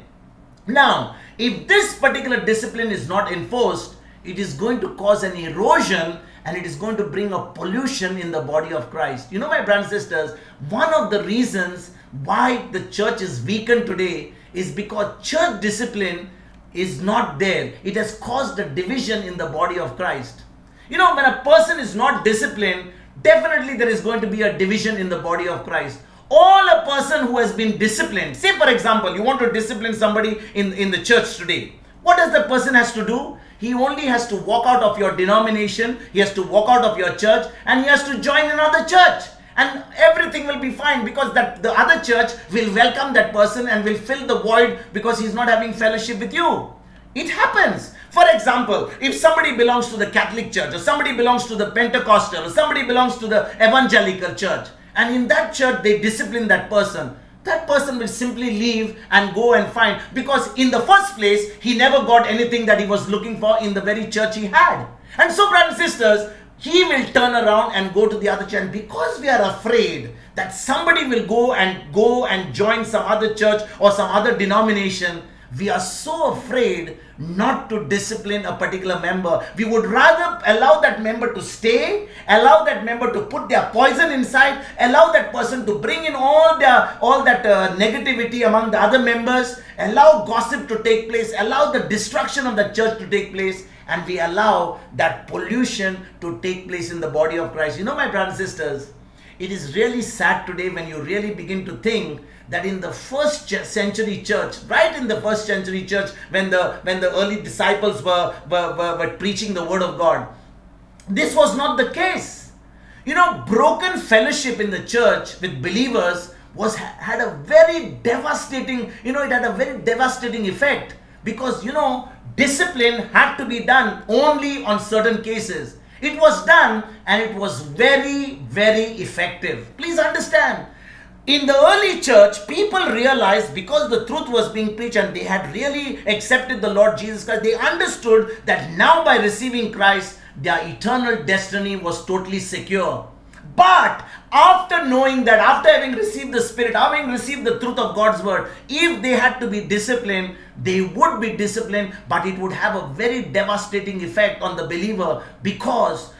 Now, if this particular discipline is not enforced, it is going to cause an erosion and it is going to bring a pollution in the body of Christ. You know, my brothers and sisters, one of the reasons why the church is weakened today is because church discipline is not there. It has caused a division in the body of Christ. You know, when a person is not disciplined, definitely there is going to be a division in the body of Christ. All a person who has been disciplined, say for example, you want to discipline somebody in, in the church today. What does the person has to do? He only has to walk out of your denomination, he has to walk out of your church, and he has to join another church. And everything will be fine because that the other church will welcome that person and will fill the void because he's not having fellowship with you. It happens. For example, if somebody belongs to the Catholic Church, or somebody belongs to the Pentecostal, or somebody belongs to the Evangelical Church, and in that church they discipline that person, that person will simply leave and go and find. Because in the first place he never got anything that he was looking for in the very church he had. And so brothers and sisters he will turn around and go to the other church. Because we are afraid that somebody will go and go and join some other church or some other denomination we are so afraid not to discipline a particular member. We would rather allow that member to stay, allow that member to put their poison inside, allow that person to bring in all their all that uh, negativity among the other members, allow gossip to take place, allow the destruction of the church to take place, and we allow that pollution to take place in the body of Christ. You know, my brothers and sisters, it is really sad today when you really begin to think that in the first century church right in the first century church when the when the early disciples were were, were, were preaching the word of god this was not the case. You know broken fellowship in the church with believers was had a very devastating you know it had a very devastating effect because you know discipline had to be done only on certain cases. It was done and it was very very effective. Please understand in the early church, people realized because the truth was being preached and they had really accepted the Lord Jesus Christ, they understood that now by receiving Christ, their eternal destiny was totally secure. But after knowing that, after having received the Spirit, having received the truth of God's word, if they had to be disciplined, they would be disciplined, but it would have a very devastating effect on the believer because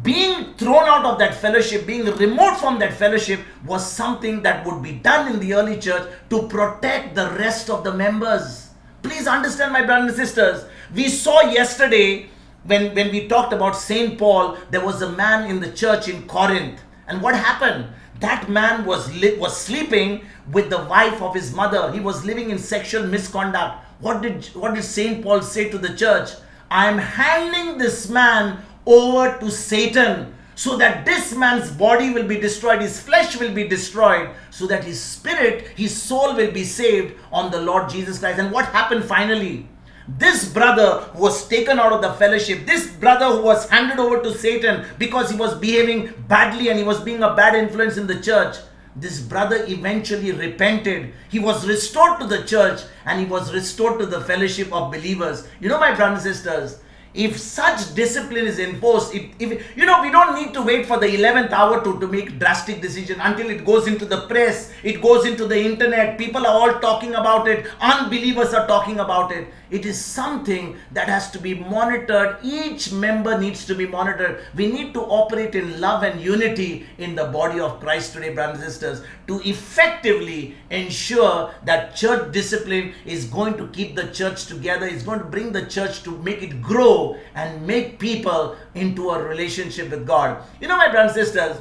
being thrown out of that fellowship, being removed from that fellowship was something that would be done in the early church to protect the rest of the members. Please understand, my brothers and sisters. We saw yesterday when, when we talked about St. Paul, there was a man in the church in Corinth. And what happened? That man was, li- was sleeping with the wife of his mother. He was living in sexual misconduct. What did, what did St. Paul say to the church? I am handing this man over to Satan so that this man's body will be destroyed, his flesh will be destroyed, so that his spirit, his soul will be saved on the Lord Jesus Christ. And what happened finally? This brother was taken out of the fellowship. This brother who was handed over to Satan because he was behaving badly and he was being a bad influence in the church. This brother eventually repented. He was restored to the church and he was restored to the fellowship of believers. You know, my brothers and sisters, if such discipline is imposed if, if you know we don't need to wait for the 11th hour to, to make drastic decision until it goes into the press it goes into the internet people are all talking about it unbelievers are talking about it. It is something that has to be monitored. Each member needs to be monitored. We need to operate in love and unity in the body of christ today brothers and sisters to effectively ensure that church discipline is going to keep the church together it's going to bring the church to make it grow and make people into a relationship with god. You know my brothers and sisters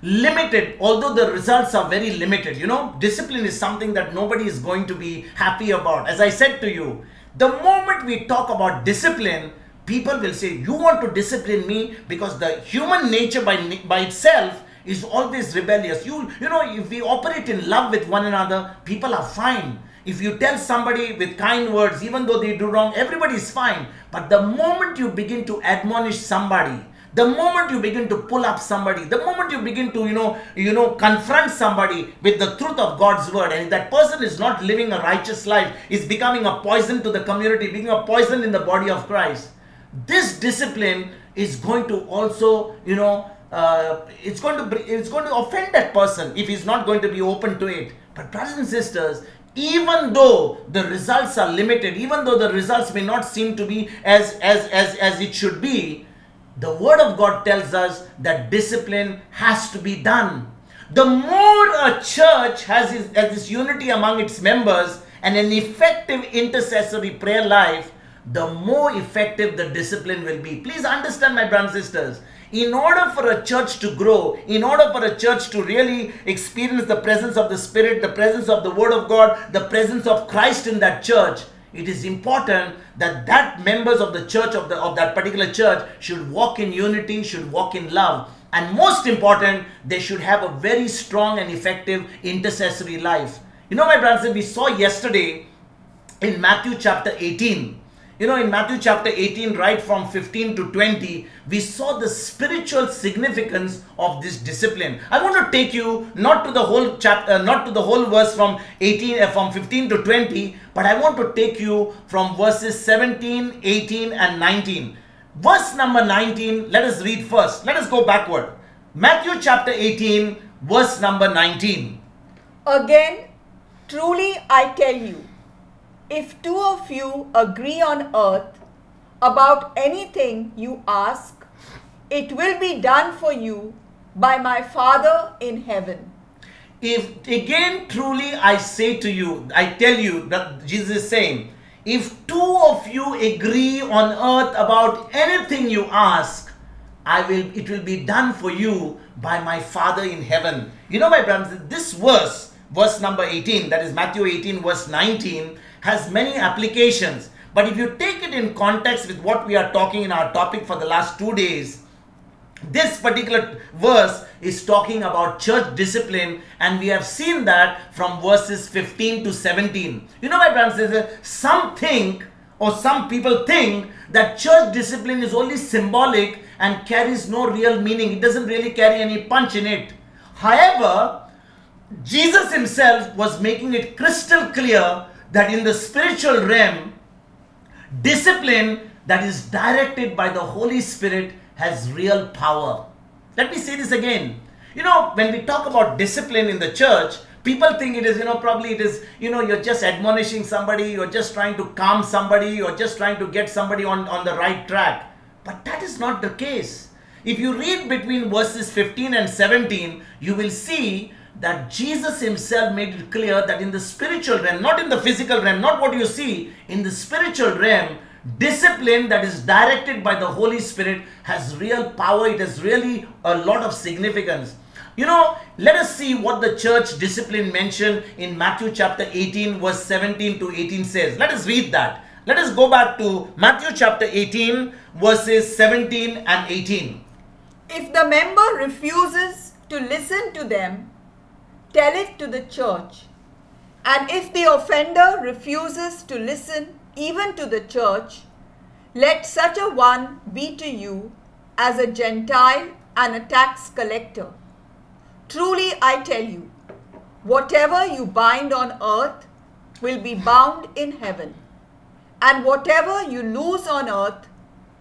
limited although the results are very limited you know discipline is something that nobody is going to be happy about. As i said to you the moment we talk about discipline people will say you want to discipline me because the human nature by by itself is always rebellious. You you know if we operate in love with one another people are fine if you tell somebody with kind words even though they do wrong everybody is fine. But the moment you begin to admonish somebody the moment you begin to pull up somebody the moment you begin to you know you know confront somebody with the truth of god's word and if that person is not living a righteous life is becoming a poison to the community being a poison in the body of christ this discipline is going to also you know uh, it's going to it's going to offend that person if he's not going to be open to it. But brothers and sisters even though the results are limited even though the results may not seem to be as as as, as it should be the word of God tells us that discipline has to be done. The more a church has this, has this unity among its members and an effective intercessory prayer life, the more effective the discipline will be. Please understand, my brothers and sisters. In order for a church to grow, in order for a church to really experience the presence of the Spirit, the presence of the Word of God, the presence of Christ in that church, it is important that that members of the church of the of that particular church should walk in unity, should walk in love, and most important, they should have a very strong and effective intercessory life. You know, my brothers, we saw yesterday in Matthew chapter 18 you know, in Matthew chapter 18, right from 15 to 20, we saw the spiritual significance of this discipline. I want to take you not to the whole chapter, uh, not to the whole verse from 18, uh, from 15 to 20, but I want to take you from verses 17, 18, and 19. Verse number 19, let us read first. Let us go backward. Matthew chapter 18, verse number 19. Again, truly I tell you, if two of you agree on earth about anything you ask, it will be done for you by my Father in heaven. If again truly I say to you, I tell you that Jesus is saying, if two of you agree on earth about anything you ask, I will it will be done for you by my Father in heaven. You know, my brothers, this verse, verse number 18, that is Matthew 18, verse 19, has many applications. But if you take it in context with what we are talking in our topic for the last two days, this particular verse is talking about church discipline, and we have seen that from verses 15 to 17. You know, my brothers, some think or some people think that church discipline is only symbolic and carries no real meaning. It doesn't really carry any punch in it. However, Jesus himself was making it crystal clear that in the spiritual realm, discipline that is directed by the Holy Spirit has real power. Let me say this again. You know, when we talk about discipline in the church, people think it is, you know, probably it is, you know, you're just admonishing somebody, you're just trying to calm somebody, you're just trying to get somebody on, on the right track. But that is not the case. If you read between verses 15 and 17, you will see that Jesus himself made it clear that in the spiritual realm, not in the physical realm, not what you see, in the spiritual realm, discipline that is directed by the Holy Spirit has real power. It has really a lot of significance. You know, let us see what the church discipline mentioned in Matthew chapter 18, verse 17 to 18 says. Let us read that. Let us go back to Matthew chapter 18, verses 17 and 18. If the member refuses to listen to them, tell it to the church. And if the offender refuses to listen even to the church, let such a one be to you as a Gentile and a tax collector. Truly I tell you, whatever you bind on earth will be bound in heaven, and whatever you loose on earth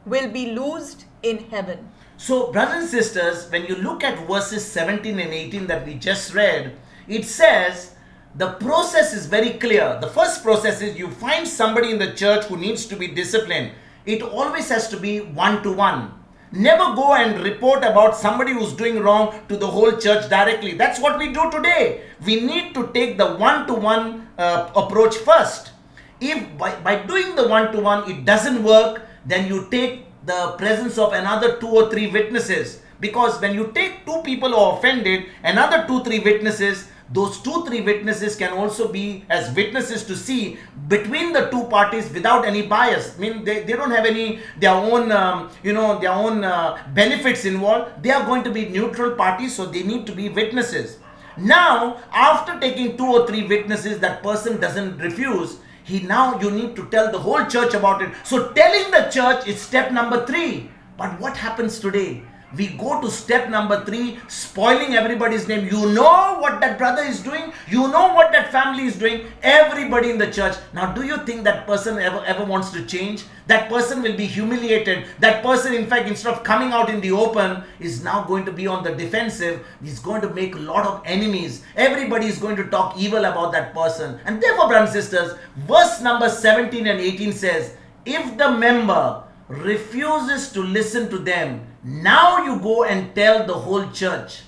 will be loosed in heaven. So, brothers and sisters, when you look at verses 17 and 18 that we just read, it says the process is very clear. The first process is you find somebody in the church who needs to be disciplined. It always has to be one to one. Never go and report about somebody who's doing wrong to the whole church directly. That's what we do today. We need to take the one to one approach first. If by, by doing the one to one it doesn't work, then you take the presence of another two or three witnesses. Because when you take two people who are offended, another two, three witnesses, those two, three witnesses can also be as witnesses to see between the two parties without any bias. I mean, they, they don't have any, their own, um, you know, their own uh, benefits involved. They are going to be neutral parties, so they need to be witnesses. Now, after taking two or three witnesses, that person doesn't refuse. He now you need to tell the whole church about it. So telling the church is step number three. But what happens today? We go to step number three, spoiling everybody's name. You know what that brother is doing. You know what that family is doing. Everybody in the church. Now, do you think that person ever, ever wants to change? That person will be humiliated. That person, in fact, instead of coming out in the open, is now going to be on the defensive. He's going to make a lot of enemies. Everybody is going to talk evil about that person. And therefore, brothers and sisters, verse number 17 and 18 says, If the member refuses to listen to them, now you go and tell the whole church.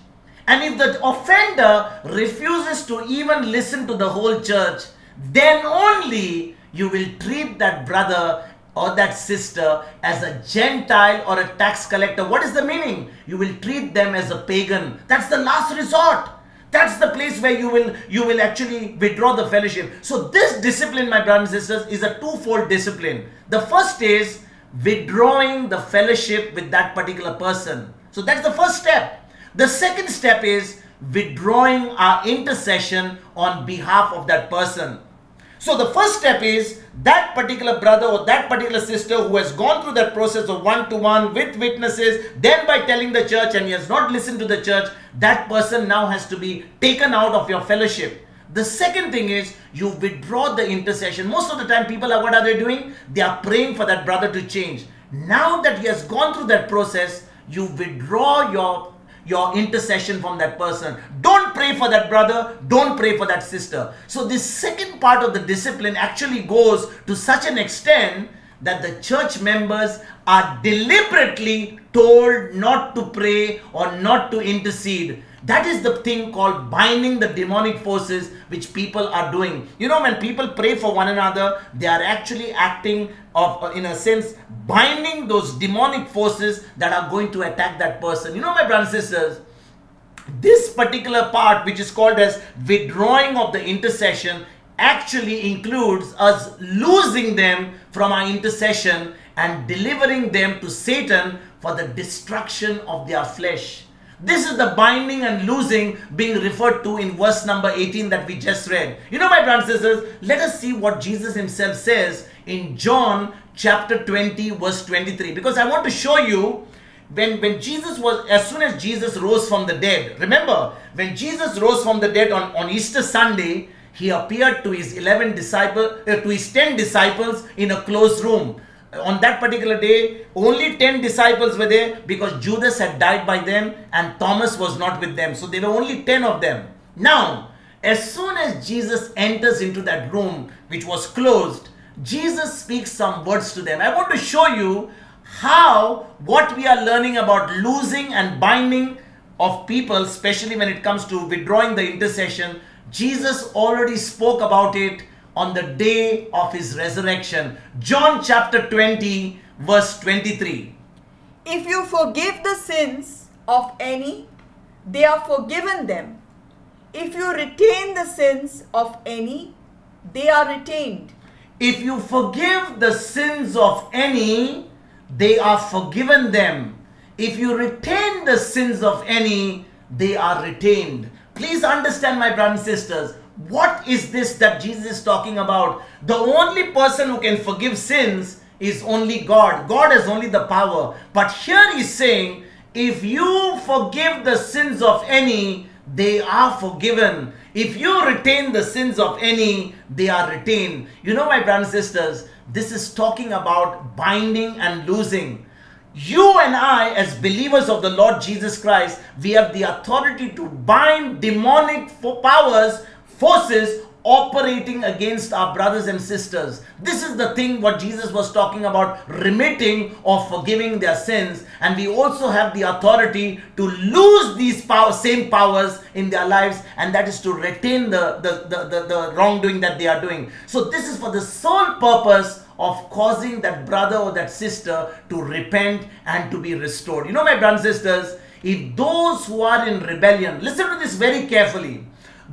And if the offender refuses to even listen to the whole church, then only you will treat that brother or that sister as a Gentile or a tax collector. What is the meaning? You will treat them as a pagan. That's the last resort. that's the place where you will you will actually withdraw the fellowship so this discipline my brothers and sisters is a twofold discipline the first is withdrawing the fellowship with that particular person. So that's the first step. The second step is withdrawing our intercession on behalf of that person. So the first step is that particular brother or that particular sister who has gone through that process of one to one with witnesses, then by telling the church and he has not listened to the church, that person now has to be taken out of your fellowship. The second thing is you withdraw the intercession. Most of the time, people are what are they doing? They are praying for that brother to change. Now that he has gone through that process, you withdraw your your intercession from that person. Don't pray for that brother, don't pray for that sister. So, this second part of the discipline actually goes to such an extent that the church members are deliberately told not to pray or not to intercede. That is the thing called binding the demonic forces which people are doing. You know, when people pray for one another, they are actually acting of, uh, in a sense, binding those demonic forces that are going to attack that person. You know, my brothers and sisters, this particular part, which is called as withdrawing of the intercession, actually includes us losing them from our intercession and delivering them to Satan for the destruction of their flesh. This is the binding and losing being referred to in verse number 18 that we just read. You know, my brothers and sisters, let us see what Jesus himself says in John chapter 20, verse 23. Because I want to show you when, when Jesus was, as soon as Jesus rose from the dead, remember, when Jesus rose from the dead on, on Easter Sunday, he appeared to his 11 disciples, uh, to his 10 disciples in a closed room on that particular day, only 10 disciples were there because Judas had died by them and Thomas was not with them. So there were only 10 of them. Now, as soon as Jesus enters into that room which was closed, Jesus speaks some words to them. I want to show you how what we are learning about losing and binding of people, especially when it comes to withdrawing the intercession, Jesus already spoke about it on the day of his resurrection. John chapter 20, verse 23. If you forgive the sins of any, they are forgiven them. If you retain the sins of any, they are retained. If you forgive the sins of any, they are forgiven them. If you retain the sins of any, they are retained. Please understand, my brothers and sisters, what is this that Jesus is talking about? The only person who can forgive sins is only God. God has only the power. But here he's saying, if you forgive the sins of any, they are forgiven. If you retain the sins of any, they are retained. You know, my brothers and sisters, this is talking about binding and losing. You and I, as believers of the Lord Jesus Christ, we have the authority to bind demonic powers forces operating against our brothers and sisters. This is the thing what Jesus was talking about remitting or forgiving their sins. And we also have the authority to lose these power, same powers in their lives, and that is to retain the, the, the, the, the wrongdoing that they are doing. So, this is for the sole purpose of causing that brother or that sister to repent and to be restored. You know, my brothers and sisters, if those who are in rebellion, listen to this very carefully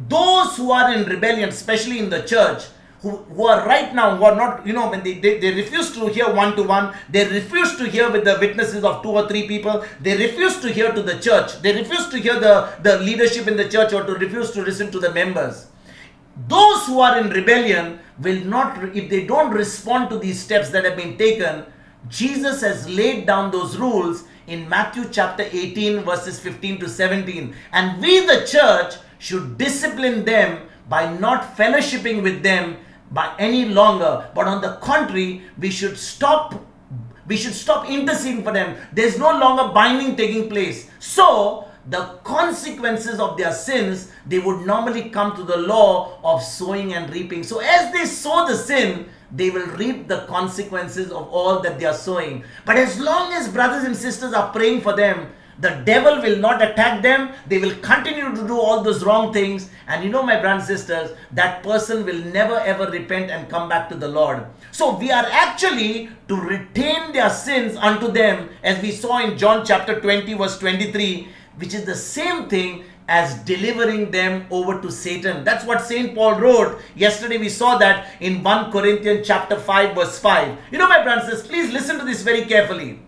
those who are in rebellion, especially in the church, who, who are right now, who are not, you know, when they, they, they refuse to hear one to one, they refuse to hear with the witnesses of two or three people, they refuse to hear to the church, they refuse to hear the, the leadership in the church or to refuse to listen to the members. Those who are in rebellion will not, if they don't respond to these steps that have been taken, Jesus has laid down those rules in Matthew chapter 18, verses 15 to 17. And we, the church, should discipline them by not fellowshipping with them by any longer. But on the contrary we should stop we should stop interceding for them. There's no longer binding taking place. So the consequences of their sins they would normally come to the law of sowing and reaping. So as they sow the sin they will reap the consequences of all that they are sowing. But as long as brothers and sisters are praying for them the devil will not attack them. They will continue to do all those wrong things. And you know, my brothers and sisters, that person will never ever repent and come back to the Lord. So we are actually to retain their sins unto them, as we saw in John chapter 20, verse 23, which is the same thing as delivering them over to Satan. That's what St. Paul wrote. Yesterday we saw that in 1 Corinthians chapter 5 verse 5. You know my brothers, please listen to this very carefully.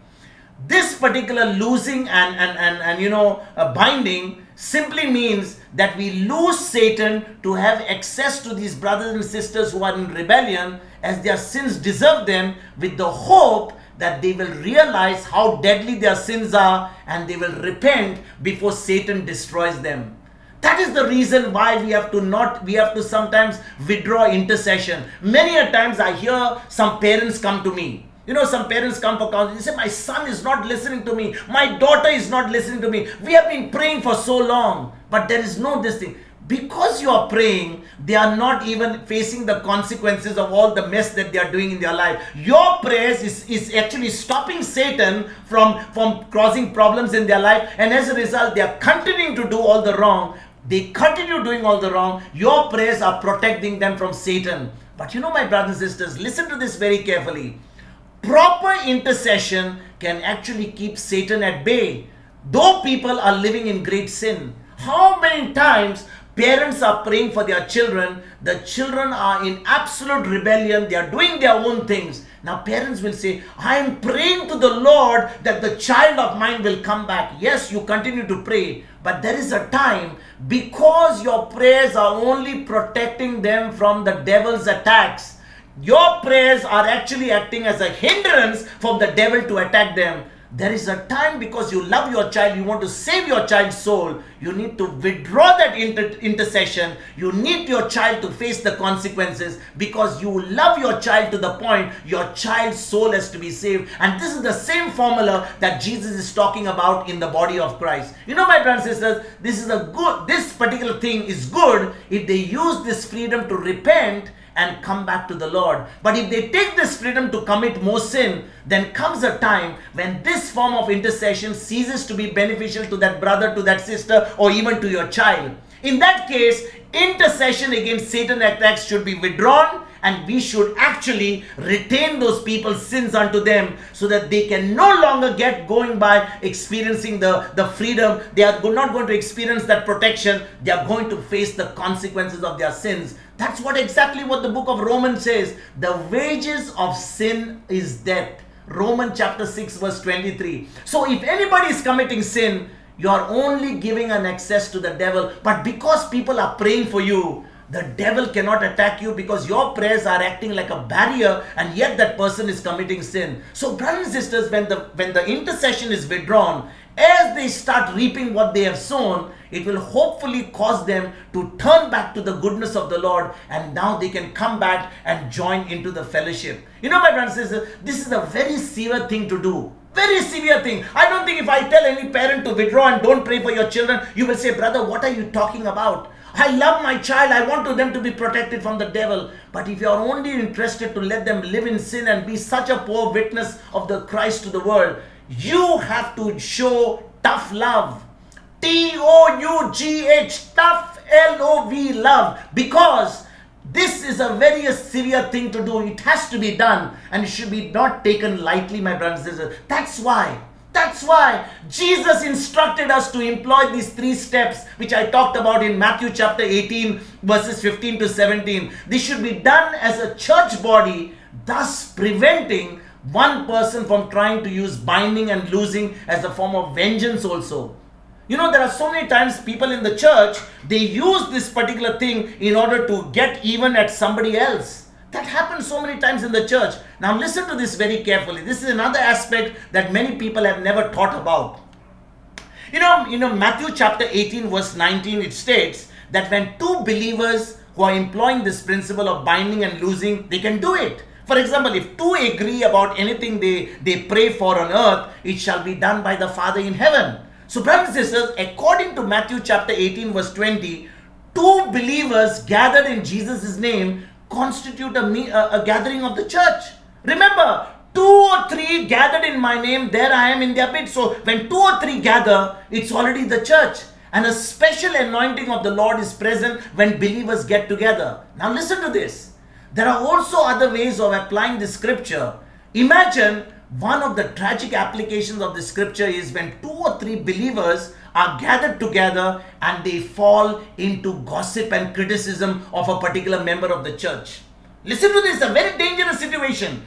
This particular losing and, and, and, and you know uh, binding simply means that we lose Satan to have access to these brothers and sisters who are in rebellion as their sins deserve them with the hope that they will realize how deadly their sins are and they will repent before Satan destroys them. That is the reason why we have to not, we have to sometimes withdraw intercession. Many a times I hear some parents come to me. You know, some parents come for counseling. They say, My son is not listening to me. My daughter is not listening to me. We have been praying for so long, but there is no this thing because you are praying, they are not even facing the consequences of all the mess that they are doing in their life. Your prayers is, is actually stopping Satan from, from causing problems in their life, and as a result, they are continuing to do all the wrong. They continue doing all the wrong. Your prayers are protecting them from Satan. But you know, my brothers and sisters, listen to this very carefully. Proper intercession can actually keep Satan at bay, though people are living in great sin. How many times Parents are praying for their children. The children are in absolute rebellion. They are doing their own things. Now, parents will say, I am praying to the Lord that the child of mine will come back. Yes, you continue to pray, but there is a time because your prayers are only protecting them from the devil's attacks. Your prayers are actually acting as a hindrance for the devil to attack them. There is a time because you love your child, you want to save your child's soul. You need to withdraw that inter- intercession. You need your child to face the consequences because you love your child to the point your child's soul has to be saved. And this is the same formula that Jesus is talking about in the body of Christ. You know, my brothers and sisters, this is a good, this particular thing is good if they use this freedom to repent and come back to the Lord. But if they take this freedom to commit more sin, then comes a time when this form of intercession ceases to be beneficial to that brother, to that sister, or even to your child. In that case, intercession against Satan attacks should be withdrawn and we should actually retain those people's sins unto them so that they can no longer get going by experiencing the, the freedom. They are not going to experience that protection. They are going to face the consequences of their sins. That's what exactly what the book of Romans says. The wages of sin is death. Romans chapter 6 verse 23. So if anybody is committing sin, you are only giving an access to the devil. But because people are praying for you, the devil cannot attack you because your prayers are acting like a barrier and yet that person is committing sin. So brothers and sisters, when the when the intercession is withdrawn, as they start reaping what they have sown, it will hopefully cause them to turn back to the goodness of the Lord and now they can come back and join into the fellowship. You know, my brothers and sisters, this is a very severe thing to do. Very severe thing. I don't think if I tell any parent to withdraw and don't pray for your children, you will say, Brother, what are you talking about? I love my child. I want them to be protected from the devil. But if you are only interested to let them live in sin and be such a poor witness of the Christ to the world, you have to show tough love. T O U G H, tough L O V love. Because this is a very severe thing to do. It has to be done and it should be not taken lightly, my brothers and sisters. That's why that's why Jesus instructed us to employ these three steps, which I talked about in Matthew chapter 18, verses 15 to 17. This should be done as a church body, thus preventing one person from trying to use binding and losing as a form of vengeance also. You know, there are so many times people in the church, they use this particular thing in order to get even at somebody else. That happens so many times in the church. Now, listen to this very carefully. This is another aspect that many people have never thought about. You know, you know, Matthew chapter 18, verse 19, it states that when two believers who are employing this principle of binding and losing, they can do it. For example, if two agree about anything they, they pray for on earth, it shall be done by the Father in heaven. So, brothers and sisters, according to Matthew chapter 18, verse 20, two believers gathered in Jesus' name constitute a, a, a gathering of the church. Remember, two or three gathered in my name, there I am in their midst. So when two or three gather, it's already the church. And a special anointing of the Lord is present when believers get together. Now listen to this. There are also other ways of applying the scripture. Imagine one of the tragic applications of the scripture is when two or three believers are gathered together and they fall into gossip and criticism of a particular member of the church. Listen to this, a very dangerous situation.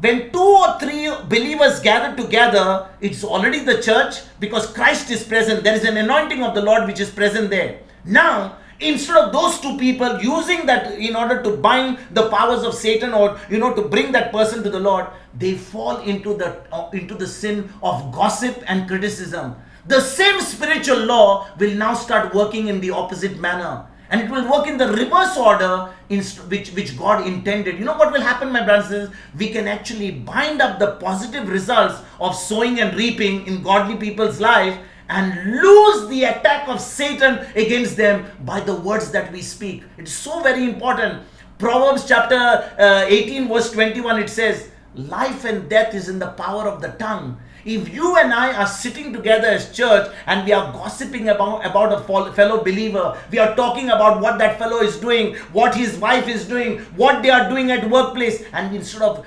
When two or three believers gather together, it's already the church because Christ is present. There is an anointing of the Lord which is present there. Now, instead of those two people using that in order to bind the powers of satan or you know to bring that person to the lord they fall into the uh, into the sin of gossip and criticism. The same spiritual law will now start working in the opposite manner. And it will work in the reverse order in which which god intended. You know what will happen my brothers we can actually bind up the positive results of sowing and reaping in godly people's life and lose the attack of Satan against them by the words that we speak. It's so very important. Proverbs chapter uh, 18, verse 21, it says, Life and death is in the power of the tongue. If you and I are sitting together as church and we are gossiping about, about a fellow believer, we are talking about what that fellow is doing, what his wife is doing, what they are doing at workplace, and instead of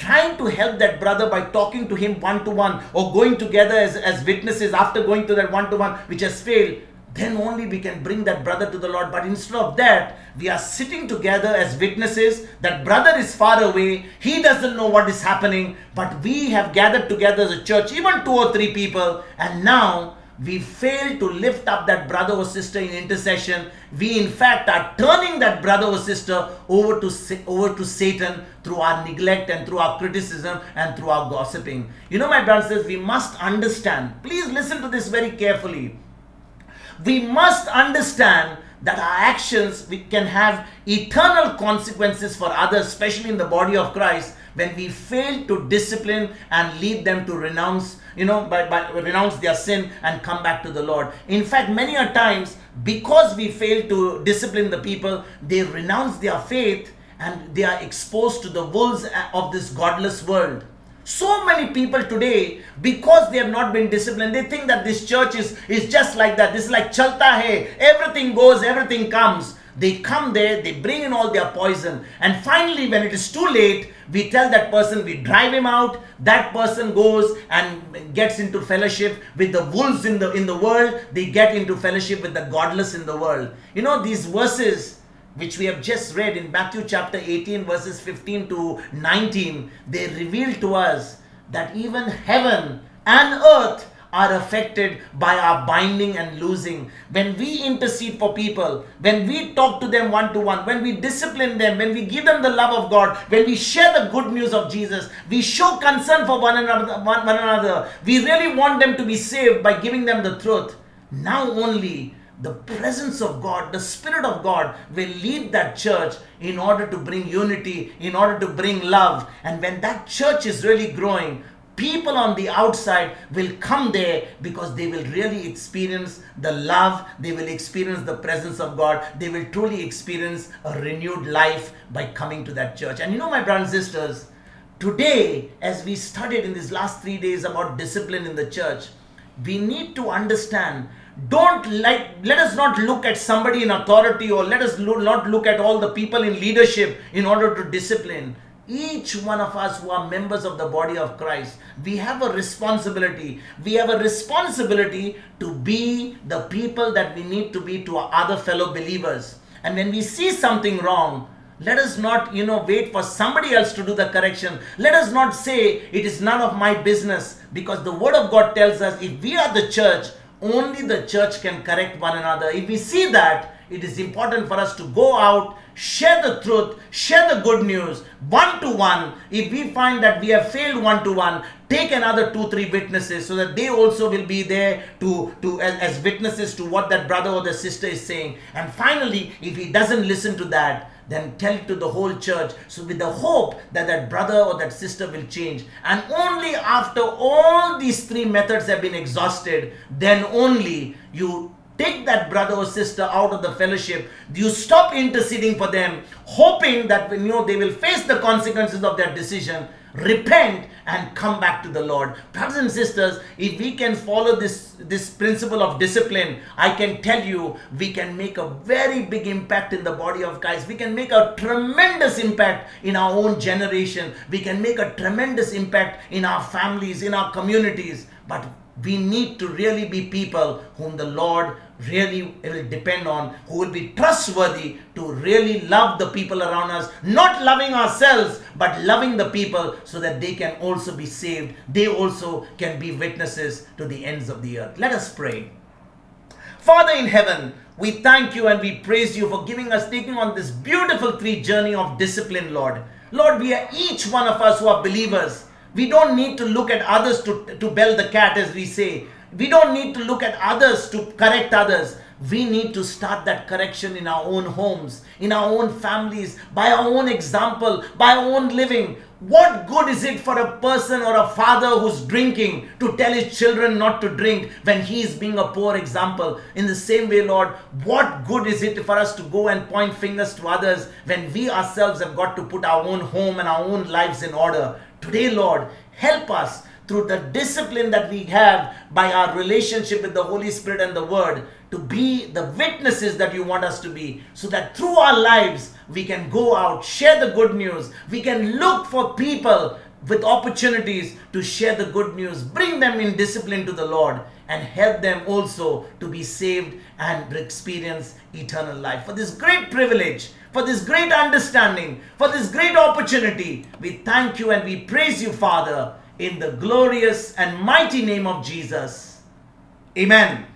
trying to help that brother by talking to him one to one or going together as, as witnesses after going to that one to one which has failed, then only we can bring that brother to the Lord. But instead of that, we are sitting together as witnesses. That brother is far away, he doesn't know what is happening, but we have gathered together as a church, even two or three people, and now we fail to lift up that brother or sister in intercession. We in fact are turning that brother or sister over to over to satan through our neglect and through our criticism and through our gossiping. You know my brothers we must understand. Please listen to this very carefully. We must understand that our actions we can have eternal consequences for others especially in the body of christ when we fail to discipline and lead them to renounce you know, by, by renounce their sin and come back to the Lord. In fact, many a times, because we fail to discipline the people, they renounce their faith and they are exposed to the wolves of this godless world. So many people today, because they have not been disciplined, they think that this church is, is just like that. This is like chalta hai. Everything goes, everything comes. They come there, they bring in all their poison. And finally, when it is too late, we tell that person, we drive him out. That person goes and gets into fellowship with the wolves in the, in the world. They get into fellowship with the godless in the world. You know, these verses which we have just read in Matthew chapter 18, verses 15 to 19, they reveal to us that even heaven and earth are affected by our binding and losing. When we intercede for people, when we talk to them one to one, when we discipline them, when we give them the love of God, when we share the good news of Jesus, we show concern for one another, one, one another. We really want them to be saved by giving them the truth. Now only the presence of God, the Spirit of God will lead that church in order to bring unity, in order to bring love. And when that church is really growing, people on the outside will come there because they will really experience the love, they will experience the presence of God, they will truly experience a renewed life by coming to that church. And you know, my brothers and sisters, today, as we studied in these last three days about discipline in the church, we need to understand don't like let us not look at somebody in authority or let us lo- not look at all the people in leadership in order to discipline each one of us who are members of the body of Christ, we have a responsibility. We have a responsibility to be the people that we need to be to our other fellow believers. And when we see something wrong, let us not, you know, wait for somebody else to do the correction. Let us not say it is none of my business because the word of God tells us if we are the church, only the church can correct one another. If we see that, it is important for us to go out share the truth, share the good news one to one. If we find that we have failed one to one, take another two, three witnesses so that they also will be there to, to as, as witnesses to what that brother or the sister is saying. And finally, if he doesn't listen to that, then tell it to the whole church. So, with the hope that that brother or that sister will change. And only after all these three methods have been exhausted, then only you take that brother or sister out of the fellowship. You stop interceding for them, hoping that you know they will face the consequences of their decision. Repent and come back to the Lord. Brothers and sisters, if we can follow this, this principle of discipline, I can tell you we can make a very big impact in the body of Christ. We can make a tremendous impact in our own generation. We can make a tremendous impact in our families, in our communities. But we need to really be people whom the Lord really it will depend on, who will be trustworthy to really love the people around us, not loving ourselves, but loving the people so that they can also be saved. They also can be witnesses to the ends of the earth. Let us pray. Father in heaven, we thank you and we praise you for giving us, taking on this beautiful three journey of discipline, Lord. Lord, we are each one of us who are believers. We don't need to look at others to, to bell the cat, as we say. We don't need to look at others to correct others. We need to start that correction in our own homes, in our own families, by our own example, by our own living. What good is it for a person or a father who's drinking to tell his children not to drink when he is being a poor example? In the same way, Lord, what good is it for us to go and point fingers to others when we ourselves have got to put our own home and our own lives in order? Today, Lord, help us through the discipline that we have by our relationship with the Holy Spirit and the Word to be the witnesses that you want us to be, so that through our lives we can go out, share the good news, we can look for people with opportunities to share the good news, bring them in discipline to the Lord, and help them also to be saved and experience eternal life. For this great privilege, for this great understanding, for this great opportunity, we thank you and we praise you, Father, in the glorious and mighty name of Jesus. Amen.